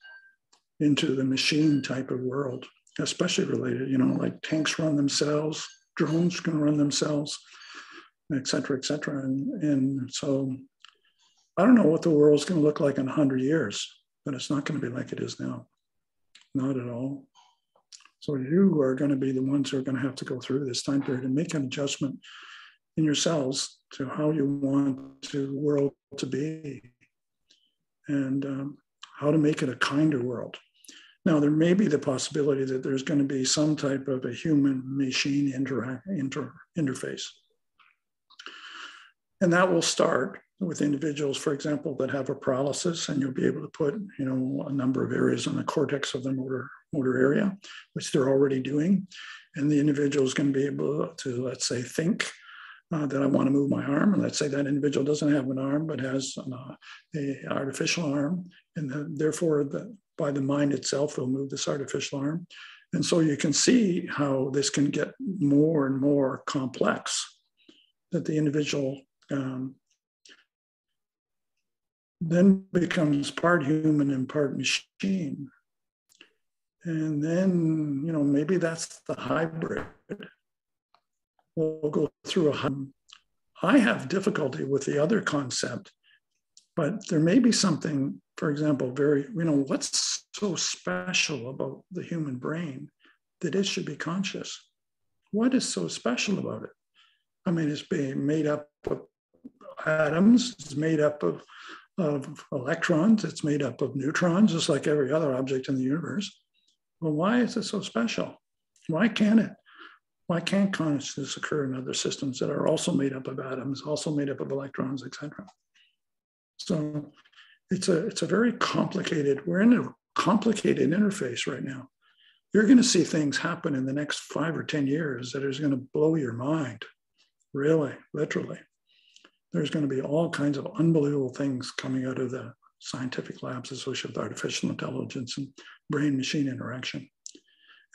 Speaker 3: into the machine type of world, especially related, you know, like tanks run themselves, drones can run themselves, et cetera, et cetera. And, and so I don't know what the world's going to look like in 100 years, but it's not going to be like it is now. Not at all. So you are going to be the ones who are going to have to go through this time period and make an adjustment in yourselves to how you want the world to be and um, how to make it a kinder world. Now, there may be the possibility that there's going to be some type of a human machine inter- inter- interface. And that will start with individuals, for example, that have a paralysis, and you'll be able to put, you know, a number of areas in the cortex of the motor motor area, which they're already doing, and the individual is going to be able to, let's say, think uh, that I want to move my arm, and let's say that individual doesn't have an arm but has an, uh, a artificial arm, and the, therefore, the, by the mind itself, they'll move this artificial arm, and so you can see how this can get more and more complex. That the individual um, then becomes part human and part machine. And then, you know, maybe that's the hybrid. We'll go through a. I have difficulty with the other concept, but there may be something, for example, very, you know, what's so special about the human brain that it should be conscious? What is so special about it? I mean, it's being made up of atoms, it's made up of of electrons, it's made up of neutrons, just like every other object in the universe. Well, why is it so special? Why can't it? Why can't consciousness occur in other systems that are also made up of atoms, also made up of electrons, etc.? So it's a it's a very complicated, we're in a complicated interface right now. You're going to see things happen in the next five or 10 years that is going to blow your mind, really, literally there's going to be all kinds of unbelievable things coming out of the scientific labs associated with artificial intelligence and brain machine interaction.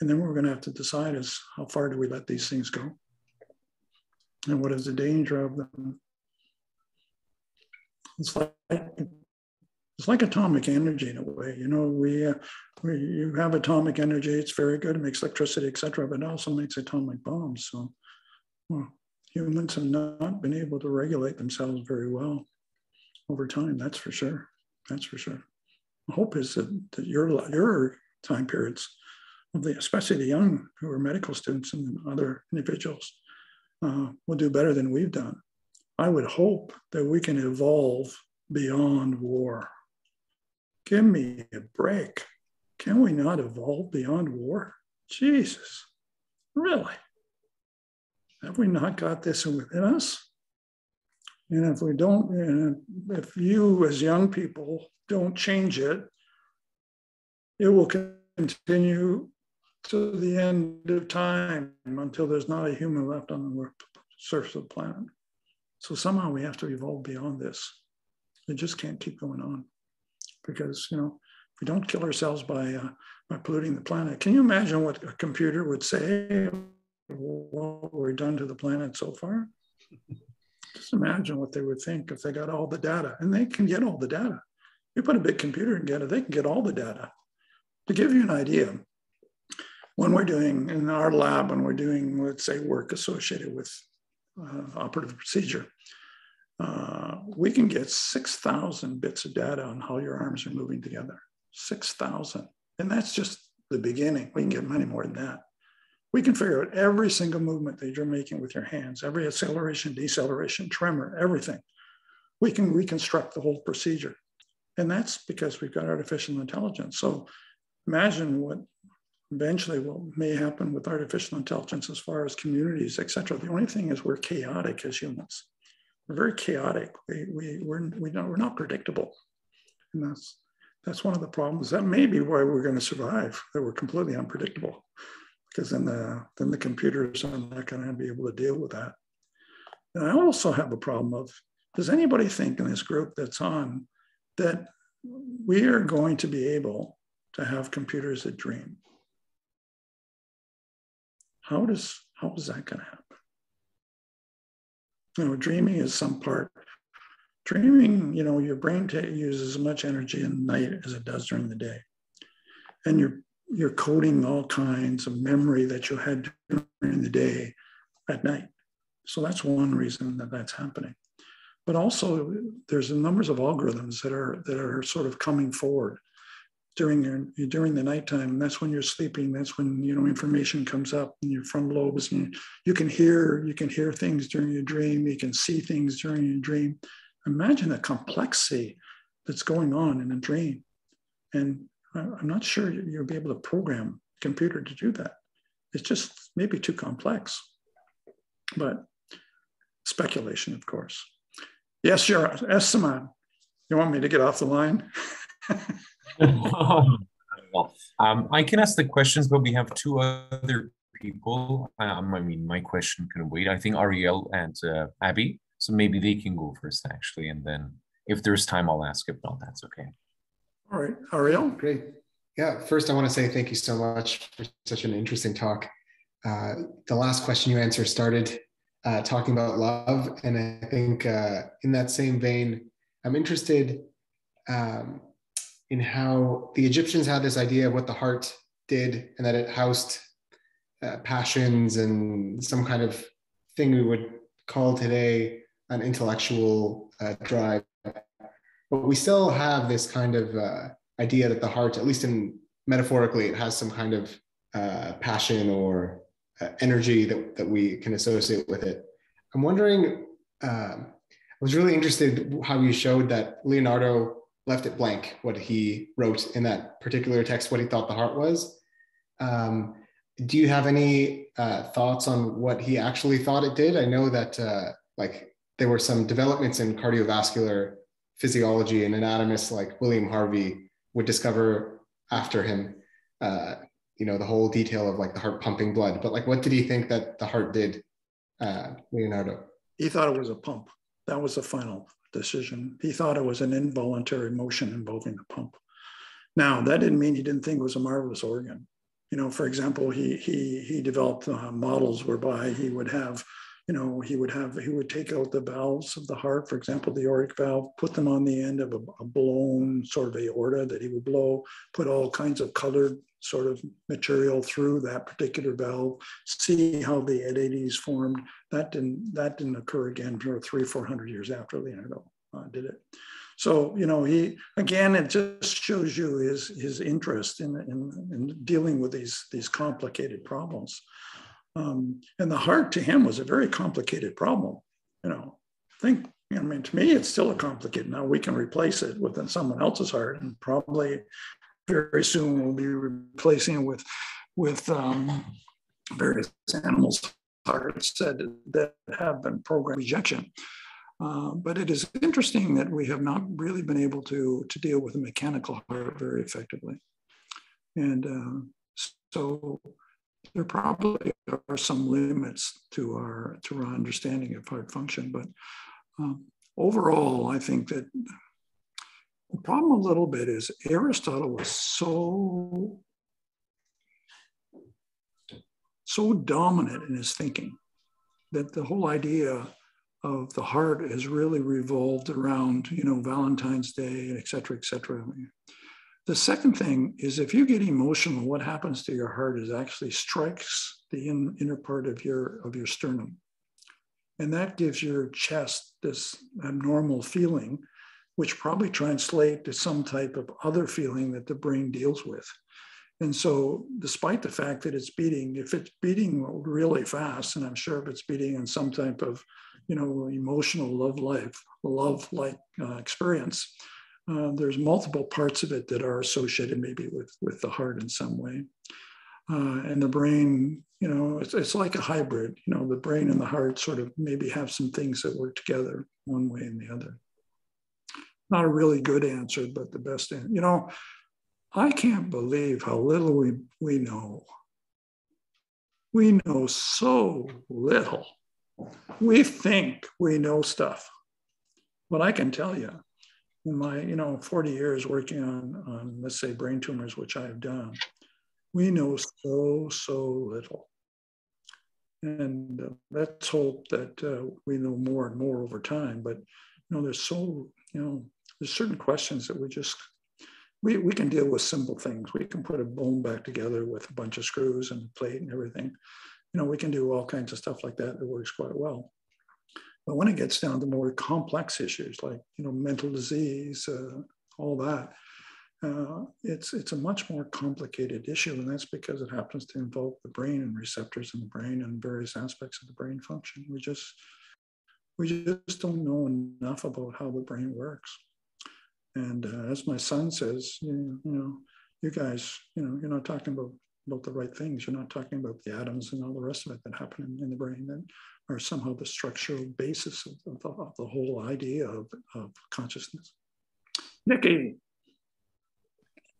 Speaker 3: And then what we're going to have to decide is how far do we let these things go? And what is the danger of them? It's like it's like atomic energy in a way. You know, we, uh, we you have atomic energy; it's very good. It makes electricity, etc. But it also makes atomic bombs. So, well, humans have not been able to regulate themselves very well over time. That's for sure. That's for sure. Hope is that, that your, your time periods, of the, especially the young who are medical students and other individuals, uh, will do better than we've done. I would hope that we can evolve beyond war. Give me a break. Can we not evolve beyond war? Jesus, really? Have we not got this within us? And if we don't, if you as young people don't change it, it will continue to the end of time until there's not a human left on the surface of the planet. So somehow we have to evolve beyond this. It just can't keep going on because, you know, we don't kill ourselves by, uh, by polluting the planet, can you imagine what a computer would say what we've done to the planet so far. Just imagine what they would think if they got all the data, and they can get all the data. You put a big computer it, they can get all the data. To give you an idea, when we're doing in our lab, when we're doing, let's say, work associated with uh, operative procedure, uh, we can get 6,000 bits of data on how your arms are moving together. 6,000. And that's just the beginning. We can get many more than that we can figure out every single movement that you're making with your hands, every acceleration, deceleration, tremor, everything. We can reconstruct the whole procedure. And that's because we've got artificial intelligence. So imagine what eventually what may happen with artificial intelligence as far as communities, et cetera. The only thing is we're chaotic as humans. We're very chaotic. We, we, we're, we don't, we're not predictable. And that's, that's one of the problems. That may be why we're going to survive, that we're completely unpredictable because then the then the computers are not going to be able to deal with that. And I also have a problem of does anybody think in this group that's on that we are going to be able to have computers that dream? How does how is that going to happen? You know, dreaming is some part. Dreaming, you know, your brain uses as much energy in the night as it does during the day, and you're you're coding all kinds of memory that you had during the day at night. So that's one reason that that's happening. But also, there's a numbers of algorithms that are that are sort of coming forward during your during the nighttime. That's when you're sleeping. That's when you know information comes up in your front lobes, and you, you can hear you can hear things during your dream. You can see things during your dream. Imagine the complexity that's going on in a dream, and I'm not sure you'll be able to program a computer to do that. It's just maybe too complex, but speculation, of course. Yes, sure. Yes, Saman. You want me to get off the line?
Speaker 2: um, I can ask the questions, but we have two other people. Um, I mean, my question can wait. I think Ariel and uh, Abby. So maybe they can go first, actually. And then if there's time, I'll ask. If not, that's okay.
Speaker 3: All right. Ariel?
Speaker 11: Great. Yeah, first, I want to say thank you so much for such an interesting talk. Uh, the last question you answered started uh, talking about love. And I think uh, in that same vein, I'm interested um, in how the Egyptians had this idea of what the heart did and that it housed uh, passions and some kind of thing we would call today an intellectual uh, drive. But we still have this kind of uh, idea that the heart, at least in metaphorically, it has some kind of passion or uh, energy that, that we can associate with it. I'm wondering, um, I was really interested how you showed that Leonardo left it blank what he wrote in that particular text, what he thought the heart was. Um, do you have any uh, thoughts on what he actually thought it did? I know that uh, like there were some developments in cardiovascular physiology and anatomists like William Harvey would discover after him. Uh, you know the whole detail of like the heart pumping blood. But like what did he think that the heart did uh, leonardo?
Speaker 3: He thought it was a pump. That was the final decision. He thought it was an involuntary motion involving the pump. Now that didn't mean he didn't think it was a marvelous organ. You know for example he he he developed uh, models whereby he would have you know, he would have, he would take out the valves of the heart, for example, the aortic valve, put them on the end of a, a blown sort of aorta that he would blow, put all kinds of colored sort of material through that particular valve, see how the eddies formed. That didn't, that didn't occur again for three, 400 years after Leonardo uh, did it. So, you know, he, again, it just shows you his, his interest in, in, in dealing with these, these complicated problems. Um, and the heart to him was a very complicated problem. You know, I think, I mean, to me, it's still a complicated. Now we can replace it with someone else's heart, and probably very soon we'll be replacing it with with um, various animals' hearts that, that have been programmed rejection. Uh, but it is interesting that we have not really been able to, to deal with a mechanical heart very effectively. And uh, so there probably are some limits to our to our understanding of heart function, but um, overall, I think that the problem a little bit is Aristotle was so so dominant in his thinking that the whole idea of the heart has really revolved around you know Valentine's Day, and et cetera, et cetera. The second thing is if you get emotional, what happens to your heart is actually strikes the in, inner part of your of your sternum. And that gives your chest this abnormal feeling, which probably translate to some type of other feeling that the brain deals with. And so, despite the fact that it's beating, if it's beating really fast, and I'm sure if it's beating in some type of, you know, emotional love life, love like uh, experience, uh, there's multiple parts of it that are associated maybe with, with the heart in some way. Uh, and the brain, you know, it's, it's like a hybrid. You know, the brain and the heart sort of maybe have some things that work together one way and the other. Not a really good answer, but the best answer. You know, I can't believe how little we, we know. We know so little. We think we know stuff But I can tell you my, you know, 40 years working on, on let's say brain tumors, which I have done, we know so, so little. And uh, let's hope that uh, we know more and more over time. But, you know, there's so, you know, there's certain questions that we just, we, we can deal with simple things. We can put a bone back together with a bunch of screws and plate and everything. You know, we can do all kinds of stuff like that that works quite well. But when it gets down to more complex issues like, you know, mental disease, uh, all that, uh, it's it's a much more complicated issue, and that's because it happens to involve the brain and receptors in the brain and various aspects of the brain function. We just we just don't know enough about how the brain works. And uh, as my son says, you, you know, you guys, you know, you're not talking about about the right things. You're not talking about the atoms and all the rest of it that happen in, in the brain that are somehow the structural basis of, of, the, of the whole idea of, of consciousness. Nikki.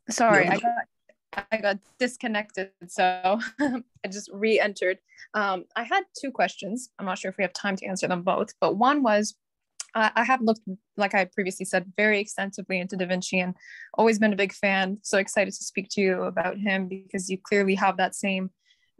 Speaker 9: Sorry, I got I got disconnected, so I just re-entered. Um, I had two questions. I'm not sure if we have time to answer them both, but one was uh, I have looked, like I previously said, very extensively into Da Vinci and always been a big fan. So excited to speak to you about him because you clearly have that same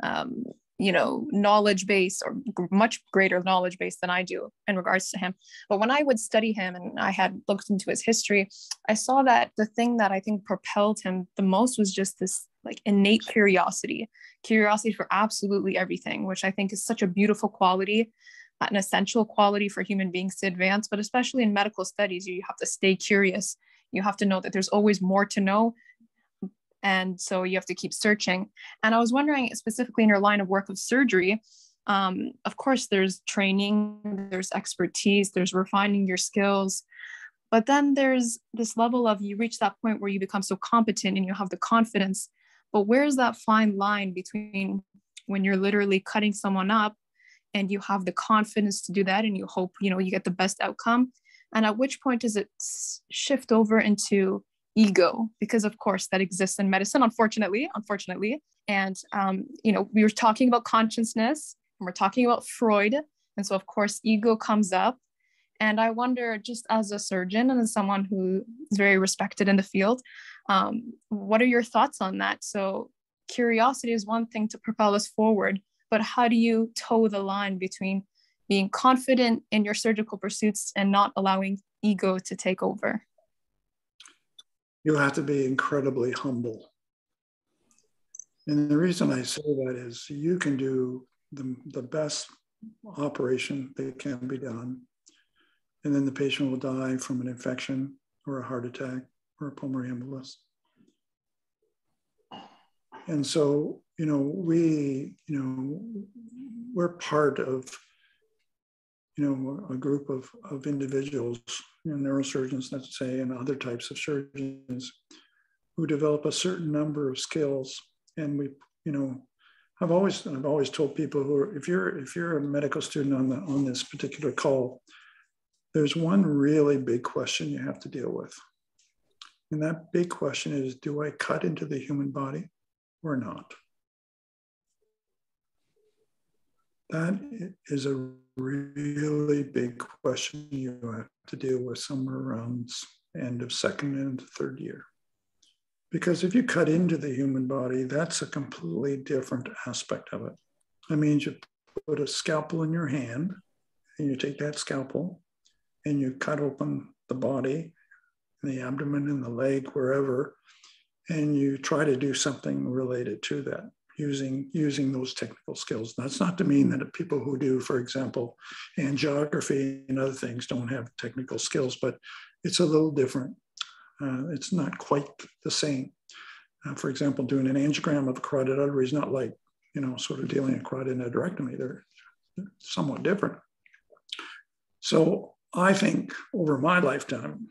Speaker 9: um, you know knowledge base or much greater knowledge base than i do in regards to him. But when i would study him and i had looked into his history i saw that the thing that i think propelled him the most was just this like innate curiosity curiosity for absolutely everything which i think is such a beautiful quality an essential quality for human beings to advance. But especially in medical studies you have to stay curious. You have to know that there's always more to know and so you have to keep searching. And i was wondering specifically in your line of work of surgery um, of course there's training there's expertise there's refining your skills. But then there's this level of you reach that point where you become so competent and you have the confidence. But where's that fine line between when you're literally cutting someone up and you have the confidence to do that and you hope you know you get the best outcome? And at which point does it shift over into ego because of course that exists in medicine unfortunately unfortunately. And um, you know we were talking about consciousness and we're talking about freud and so of course ego comes up. And i wonder just as a surgeon and as someone who is very respected in the field um, what are your thoughts on that? So curiosity is one thing to propel us forward but how do you toe the line between being confident in your surgical pursuits and not allowing ego to take over
Speaker 3: you have to be incredibly humble. And the reason I say that is you can do the, the best operation that can be done, and then the patient will die from an infection or a heart attack or a pulmonary embolus. And so, you know, we, you know, we're part of, you know, a group of, of individuals you know, neurosurgeons, let's say, and other types of surgeons who develop a certain number of skills. And we, you know, I've always I've always told people who are if you're if you're a medical student on the on this particular call, there's one really big question you have to deal with. And that big question is do I cut into the human body or not? That is a really big question you have to deal with somewhere around end of second and third year. Because if you cut into the human body, that's a completely different aspect of it. That means you put a scalpel in your hand and you take that scalpel and you cut open the body, the abdomen and the leg, wherever, and you try to do something related to that using using those technical skills. That's not to mean that people who do, for example, angiography and other things don't have technical skills, but it's a little different. Uh, it's not quite the same. Uh, for example, doing an angiogram of a carotid artery is not like, you know, sort of dealing a carotid endarterectomy. They're somewhat different. So I think over my lifetime,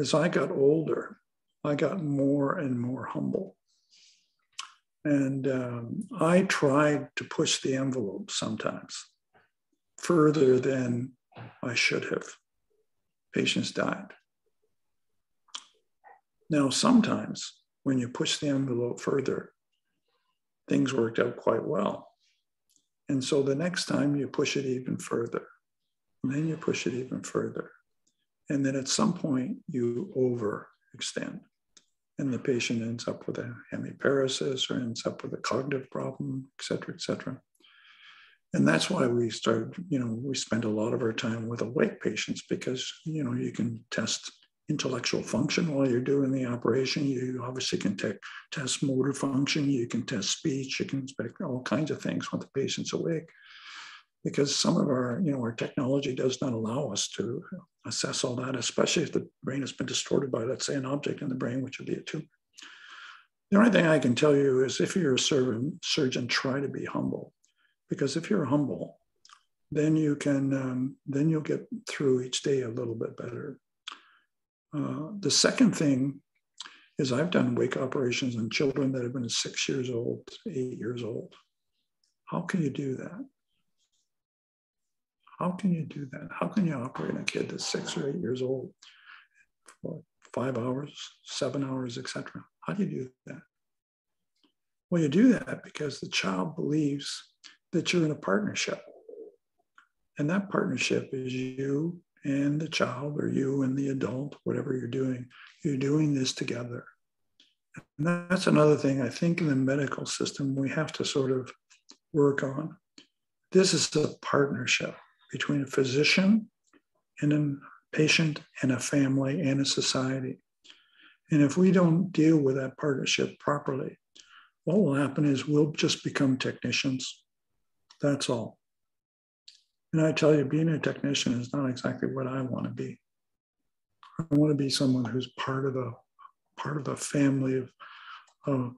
Speaker 3: as I got older, I got more and more humble. And um, I tried to push the envelope sometimes further than I should have. Patients died. Now, sometimes when you push the envelope further, things worked out quite well. And so the next time you push it even further, and then you push it even further. And then at some point, you overextend. And the patient ends up with a hemiparesis or ends up with a cognitive problem, et cetera, et cetera. And that's why we start, you know, we spend a lot of our time with awake patients because, you know, you can test intellectual function while you're doing the operation. You obviously can te- test motor function, you can test speech, you can inspect all kinds of things when the patient's awake. Because some of our, you know, our technology does not allow us to assess all that, especially if the brain has been distorted by, let's say, an object in the brain, which would be a tumor. The only thing I can tell you is if you're a surgeon, try to be humble. Because if you're humble, then you can, um, then you'll get through each day a little bit better uh, the second thing is I've done wake operations on children that have been six years old, eight years old. How can you do that? How can you do that? How can you operate a kid that's six or eight years old for five hours, seven hours, etc.? How do you do that? Well, you do that because the child believes that you're in a partnership. And that partnership is you and the child or you and the adult, whatever you're doing, you're doing this together. And that's another thing I think in the medical system we have to sort of work on. This is a partnership between a physician and a patient and a family and a society. And if we don't deal with that partnership properly, what will happen is we'll just become technicians. That's all. And I tell you, being a technician is not exactly what I want to be. I want to be someone who's part of a part of a family of, of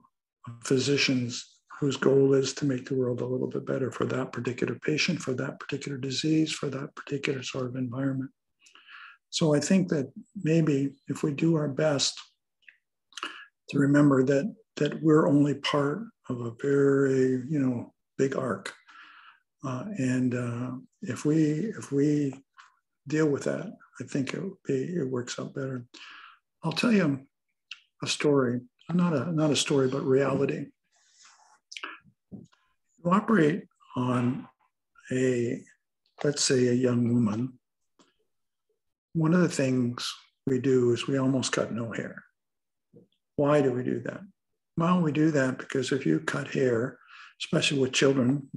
Speaker 3: physicians whose goal is to make the world a little bit better for that particular patient, for that particular disease, for that particular sort of environment. So I think that maybe if we do our best to remember that that we're only part of a very you know big arc uh, and uh, if we if we deal with that, I think it be, it works out better. I'll tell you a story, not a not a story, but reality. You operate on a let's say a young woman. One of the things we do is we almost cut no hair. Why do we do that? Well, we do that because if you cut hair, especially with children,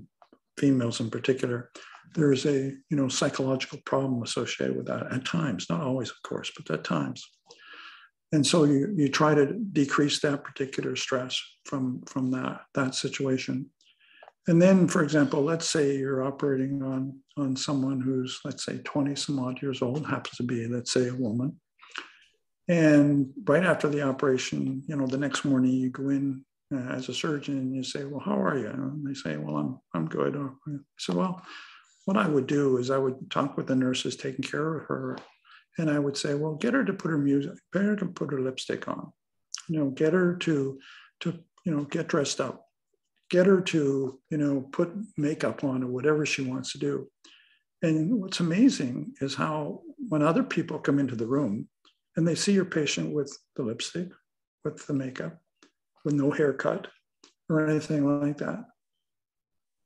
Speaker 3: females in particular, there is a you know psychological problem associated with that at times, not always, of course, but at times. And so you, you try to decrease that particular stress from, from that, that situation. And then, for example, let's say you're operating on, on someone who's, let's say, 20 some odd years old, happens to be, let's say, a woman. And right after the operation, you know, the next morning you go in uh, as a surgeon and you say, well, how are you? And they say, well, I'm, I'm good. So, well, what I would do is I would talk with the nurses taking care of her. And I would say, well, get her to put her music, get her to put her lipstick on, you know, get her to, to, you know, get dressed up, get her to, you know, put makeup on or whatever she wants to do. And what's amazing is how when other people come into the room and they see your patient with the lipstick, with the makeup, with no haircut or anything like that.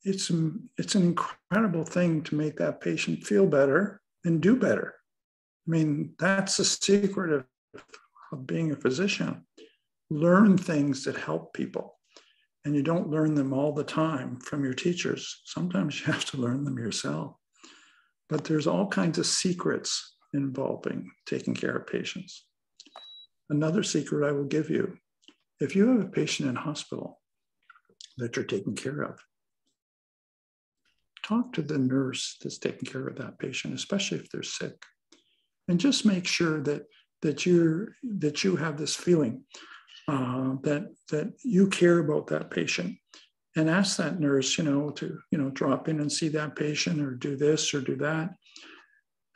Speaker 3: It's, it's an incredible thing to make that patient feel better and do better. I mean, that's the secret of, of being a physician. Learn things that help people. And you don't learn them all the time from your teachers. Sometimes you have to learn them yourself. But there's all kinds of secrets involving taking care of patients. Another secret I will give you if you have a patient in hospital that you're taking care of, talk to the nurse that's taking care of that patient, especially if they're sick, and just make sure that that you're that you have this feeling uh, that that you care about that patient, and ask that nurse, you know, to you know drop in and see that patient or do this or do that,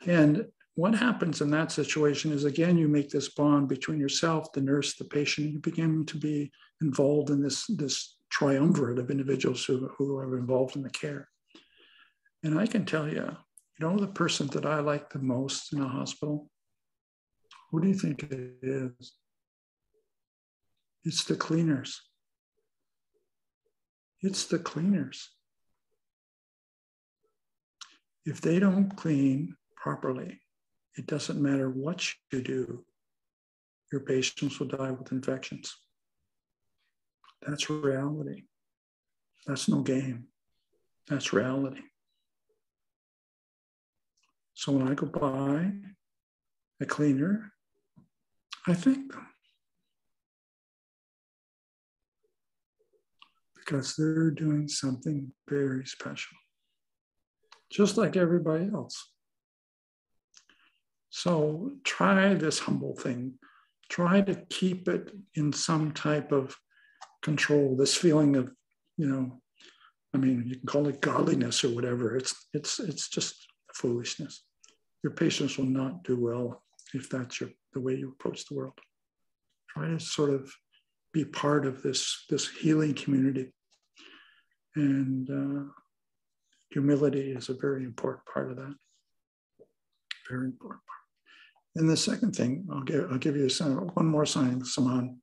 Speaker 3: and what happens in that situation is again you make this bond between yourself the nurse the patient you begin to be involved in this this triumvirate of individuals who, who are involved in the care. And i can tell you you know the person that i like the most in a hospital who do you think it is it's the cleaners it's the cleaners if they don't clean properly it doesn't matter what you do, your patients will die with infections. That's reality. That's no game. That's reality. So when I go by a cleaner, I thank them. Because they're doing something very special, just like everybody else. So try this humble thing. Try to keep it in some type of control, this feeling of, you know, I mean, you can call it godliness or whatever. It's it's it's just foolishness. Your patients will not do well if that's your the way you approach the world. Try to sort of be part of this this healing community, and uh, humility is a very important part of that. Very important part. And the second thing, I'll give I'll give you a sign, one more sign, Saman.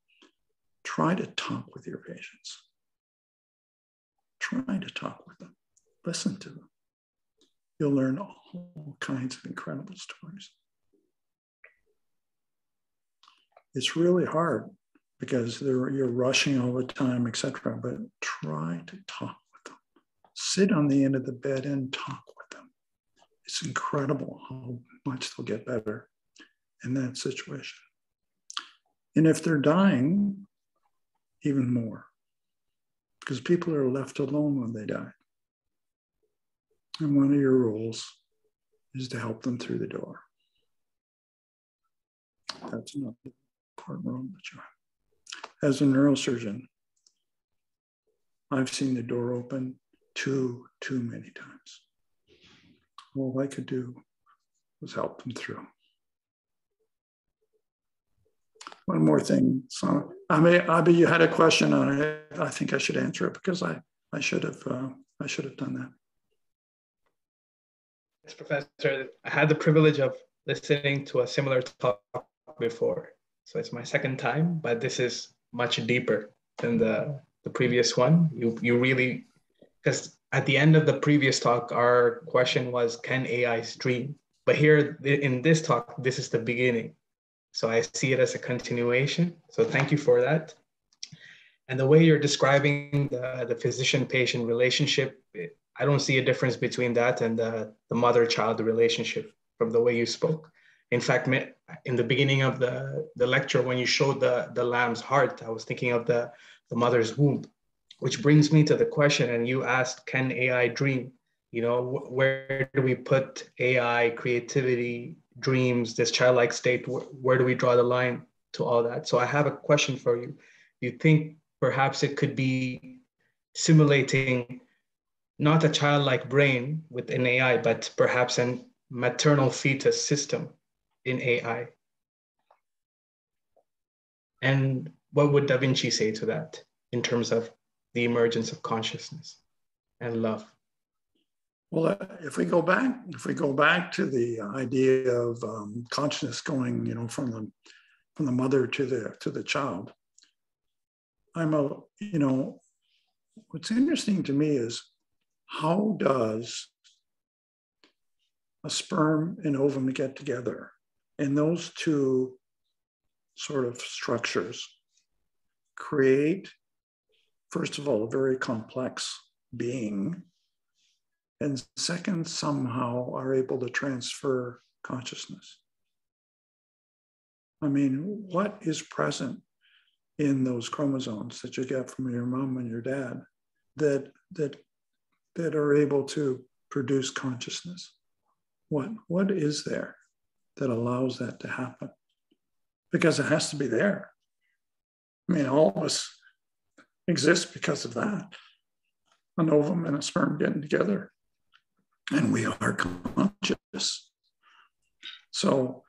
Speaker 3: Try to talk with your patients. Try to talk with them. Listen to them. You'll learn all kinds of incredible stories. It's really hard because you're rushing all the time, etc. But try to talk with them. Sit on the end of the bed and talk with them. It's incredible how much they'll get better in that situation. And if they're dying, even more, because people are left alone when they die. And one of your roles is to help them through the door. That's another important role that you have. As a neurosurgeon, I've seen the door open too, too many times. All I could do was help them through. One more thing. So, I mean, Abby, you had a question on it. I think I should answer it because I, I should have, uh, I should have done that.
Speaker 12: Yes, Professor. I had the privilege of listening to a similar talk before, so it's my second time, but this is much deeper than the the previous one. You you really because at the end of the previous talk, our question was, can AI stream? But here in this talk, this is the beginning. So I see it as a continuation. So thank you for that. And the way you're describing the, the physician patient relationship, I don't see a difference between that and the, the mother child relationship from the way you spoke. In fact, in the beginning of the, the lecture, when you showed the, the lamb's heart, I was thinking of the, the mother's womb, which brings me to the question. And you asked, can AI dream? You know, where do we put AI, creativity, dreams, this childlike state, wh- where do we draw the line to all that? So I have a question for you. You think perhaps it could be simulating not a childlike brain with an AI, but perhaps a maternal fetus system in AI? And what would Da Vinci say to that in terms of the emergence of consciousness and love?
Speaker 3: Well, uh, if we go back, if we go back to the idea of um, consciousness going, you know, from the from the mother to the to the child, I'm a, you know, what's interesting to me is how does a sperm and ovum get together, and those two sort of structures create, first of all, a very complex being and second, somehow are able to transfer consciousness. I mean, what is present in those chromosomes that you get from your mom and your dad that that that are able to produce consciousness? What what is there that allows that to happen? Because it has to be there. I mean, all of us exist because of that. An ovum and a sperm getting together and we are conscious. So,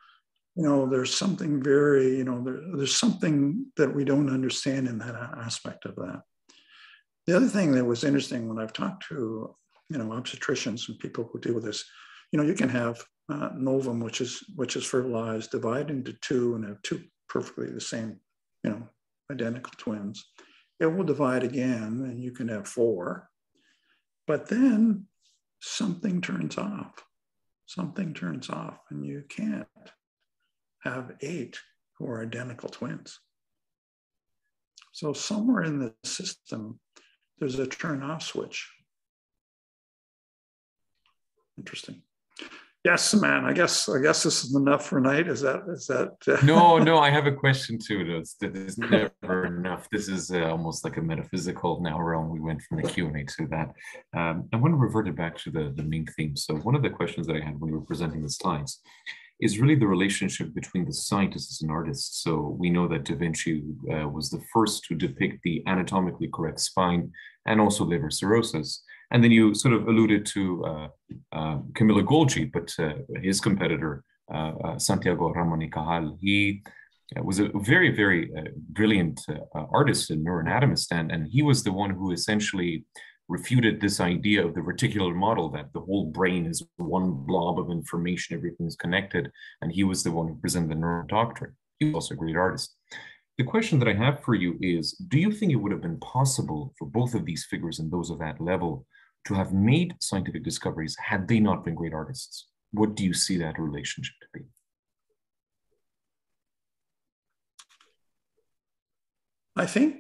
Speaker 3: you know, there's something very, you know, there, there's something that we don't understand in that aspect of that. The other thing that was interesting when I've talked to, you know, obstetricians and people who deal with this, you know, you can have uh, novum, which is which is fertilized, divide into two, and have two perfectly the same, you know, identical twins. It will divide again, and you can have four. But then something turns off. something turns off and you can't have eight who are identical twins. So somewhere in the system, there's a turn off switch. Interesting. Yes, man. I guess I guess this is enough for night. Is that is that?
Speaker 2: Uh... no, no. I have a question too. It's, it's never enough. This is uh, almost like a metaphysical now realm. We went from the Q and A to that. Um, I want to revert it back to the the main theme. So one of the questions that I had when we were presenting the slides is really the relationship between the scientists and artists. So we know that Da Vinci uh, was the first to depict the anatomically correct spine and also liver cirrhosis. And then you sort of alluded to uh, uh, Golgi, but uh, his competitor, uh, uh, Santiago Ramon y Cajal, he was a very, very brilliant artist and neuroanatomist. And, and he was the one who essentially refuted this idea of the reticular model that the whole brain is one blob of information, everything is connected. And he was the one who presented the neural doctrine. He was also a great artist. The question that I have for you is Do you think it would have been possible for both of these figures and those of that level to have made scientific discoveries had they not been great artists? What do you see that relationship to be?
Speaker 3: I think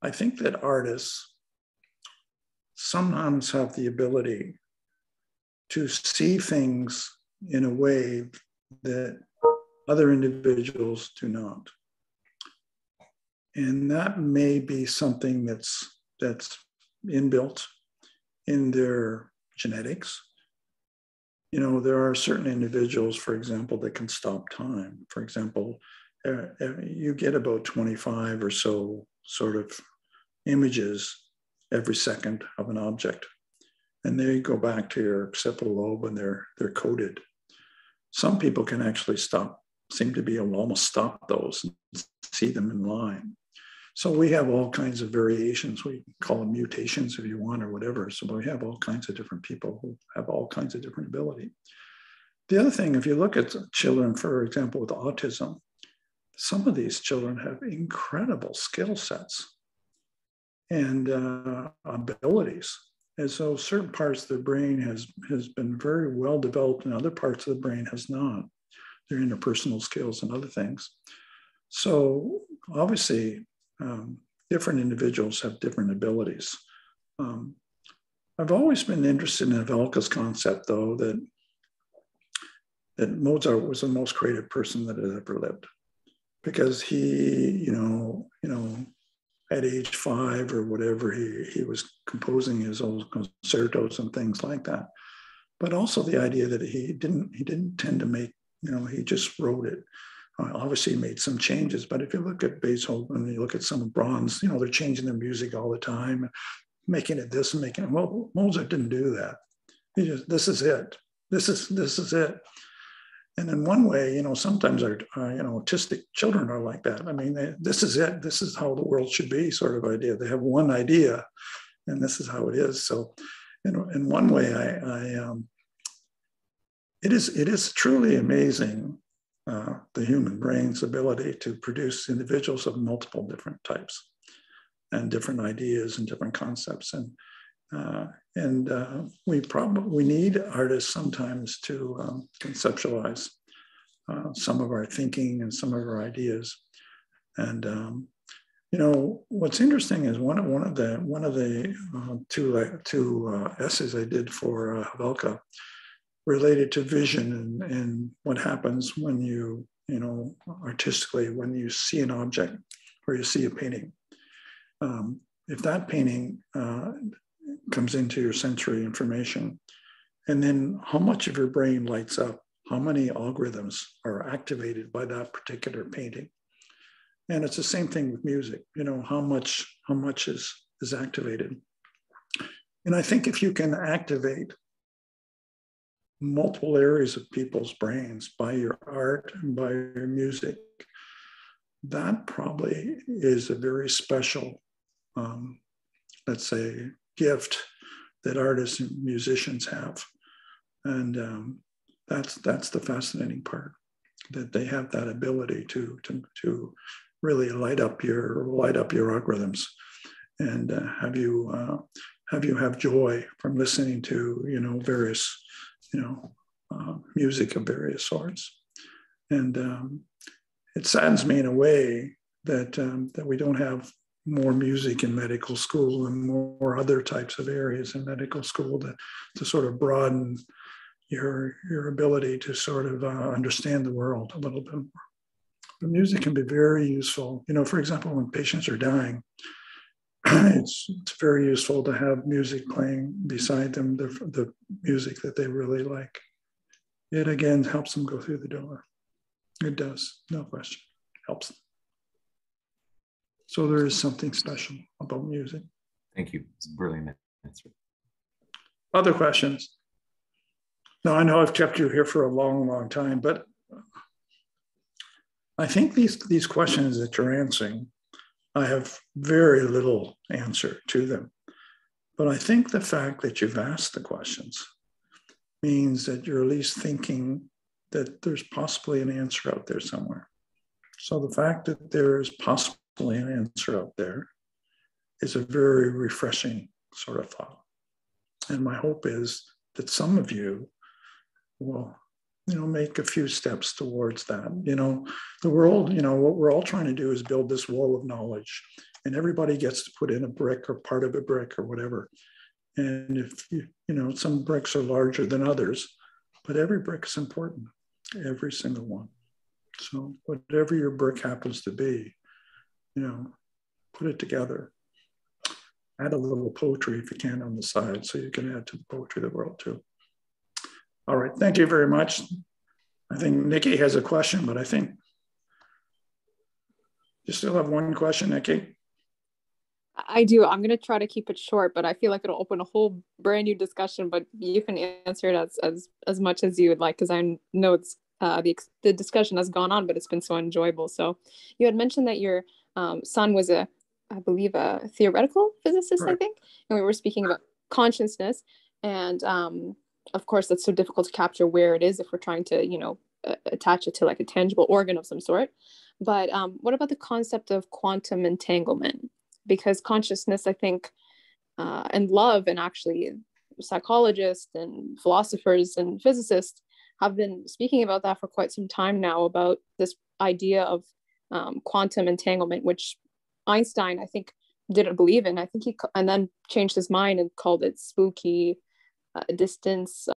Speaker 3: I think that artists sometimes have the ability to see things in a way that other individuals do not. And that may be something that's that's inbuilt in their genetics. You know, there are certain individuals, for example, that can stop time. For example, uh, uh you get about 25 or so sort of images every second of an object. And they go back to your occipital lobe and they're, they're coded. Some people can actually stop, seem to be able to almost stop those and see them in line. So we have all kinds of variations. We call them mutations if you want or whatever. So we have all kinds of different people who have all kinds of different ability. The other thing, if you look at children, for example, with autism, some of these children have incredible skill sets and uh, abilities. And so certain parts of the brain has, has been very well developed and other parts of the brain has not. Their interpersonal skills and other things. So obviously, um, different individuals have different abilities. Um, I've always been interested in Havelka's concept, though, that, that Mozart was the most creative person that had ever lived because he, you know, you know, at age five or whatever, he, he was composing his old concertos and things like that. But also the idea that he didn't he didn't tend to make, you know, he just wrote it. Uh, obviously, made some changes, but if you look at Beethoven, and you look at some of Brahms, you know, they're changing their music all the time, making it this and making it. Well, Mozart didn't do that. He just this is it. This is this is it. And in one way, you know, sometimes our, uh, you know, autistic children are like that. I mean, they, this is it. This is how the world should be, sort of idea. They have one idea, and this is how it is. So, you know, in one way, I, I um, it is it is truly amazing uh, the human brain's ability to produce individuals of multiple different types and different ideas and different concepts. And uh, and uh, we probably we need artists sometimes to um, conceptualize uh, some of our thinking and some of our ideas. And um, you know what's interesting is one of one of the one of the uh, two two uh, essays I did for Havelka related to vision and, and what happens when you you know artistically when you see an object or you see a painting. Um, if that painting uh, comes into your sensory information. And then how much of your brain lights up, how many algorithms are activated by that particular painting. And it's the same thing with music, you know, how much, how much is, is activated. And I think if you can activate multiple areas of people's brains by your art and by your music, that probably is a very special, um, let's say, gift that artists and musicians have. And um, that's, that's the fascinating part, that they have that ability to, to, to really light up your, light up your algorithms and uh, have you uh, have you have joy from listening to, you know, various, you know, uh, music of various sorts. And um, it saddens me in a way that um, that we don't have more music in medical school and more other types of areas in medical school to, to sort of broaden your your ability to sort of uh, understand the world a little bit more. But music can be very useful. You know, for example, when patients are dying, it's, it's very useful to have music playing beside them, the, the music that they really like. It again helps them go through the door. It does, no question, helps them. So there is something special about music.
Speaker 2: Thank you. It's a brilliant answer.
Speaker 3: Other questions? Now, I know I've kept you here for a long, long time, but I think these, these questions that you're answering, I have very little answer to them. But I think the fact that you've asked the questions means that you're at least thinking that there's possibly an answer out there somewhere. So the fact that there is possibly an answer out there is a very refreshing sort of thought. And my hope is that some of you will, you know, make a few steps towards that. You know, the world, you know, what we're all trying to do is build this wall of knowledge, and everybody gets to put in a brick or part of a brick or whatever. And if you, you know, some bricks are larger than others, but every brick is important, every single one. So whatever your brick happens to be, you know, put it together. Add a little poetry if you can on the side so you can add to the poetry of the world too. All right, thank you very much. I think Nikki has a question, but I think you still have one question, Nikki.
Speaker 9: I do. I'm going to try to keep it short, but I feel like it'll open a whole brand new discussion. But you can answer it as as as much as you would like, because I know it's uh, the the discussion has gone on, but it's been so enjoyable. So you had mentioned that your um, son was a, I believe, a theoretical physicist, right. I think, and we were speaking about consciousness, and um, of course, that's so difficult to capture where it is if we're trying to, you know, attach it to like a tangible organ of some sort. But um, what about the concept of quantum entanglement? Because consciousness, I think, uh, and love, and actually psychologists and philosophers and physicists have been speaking about that for quite some time now about this idea of um, quantum entanglement, which Einstein, I think, didn't believe in. I think he, and then changed his mind and called it spooky distance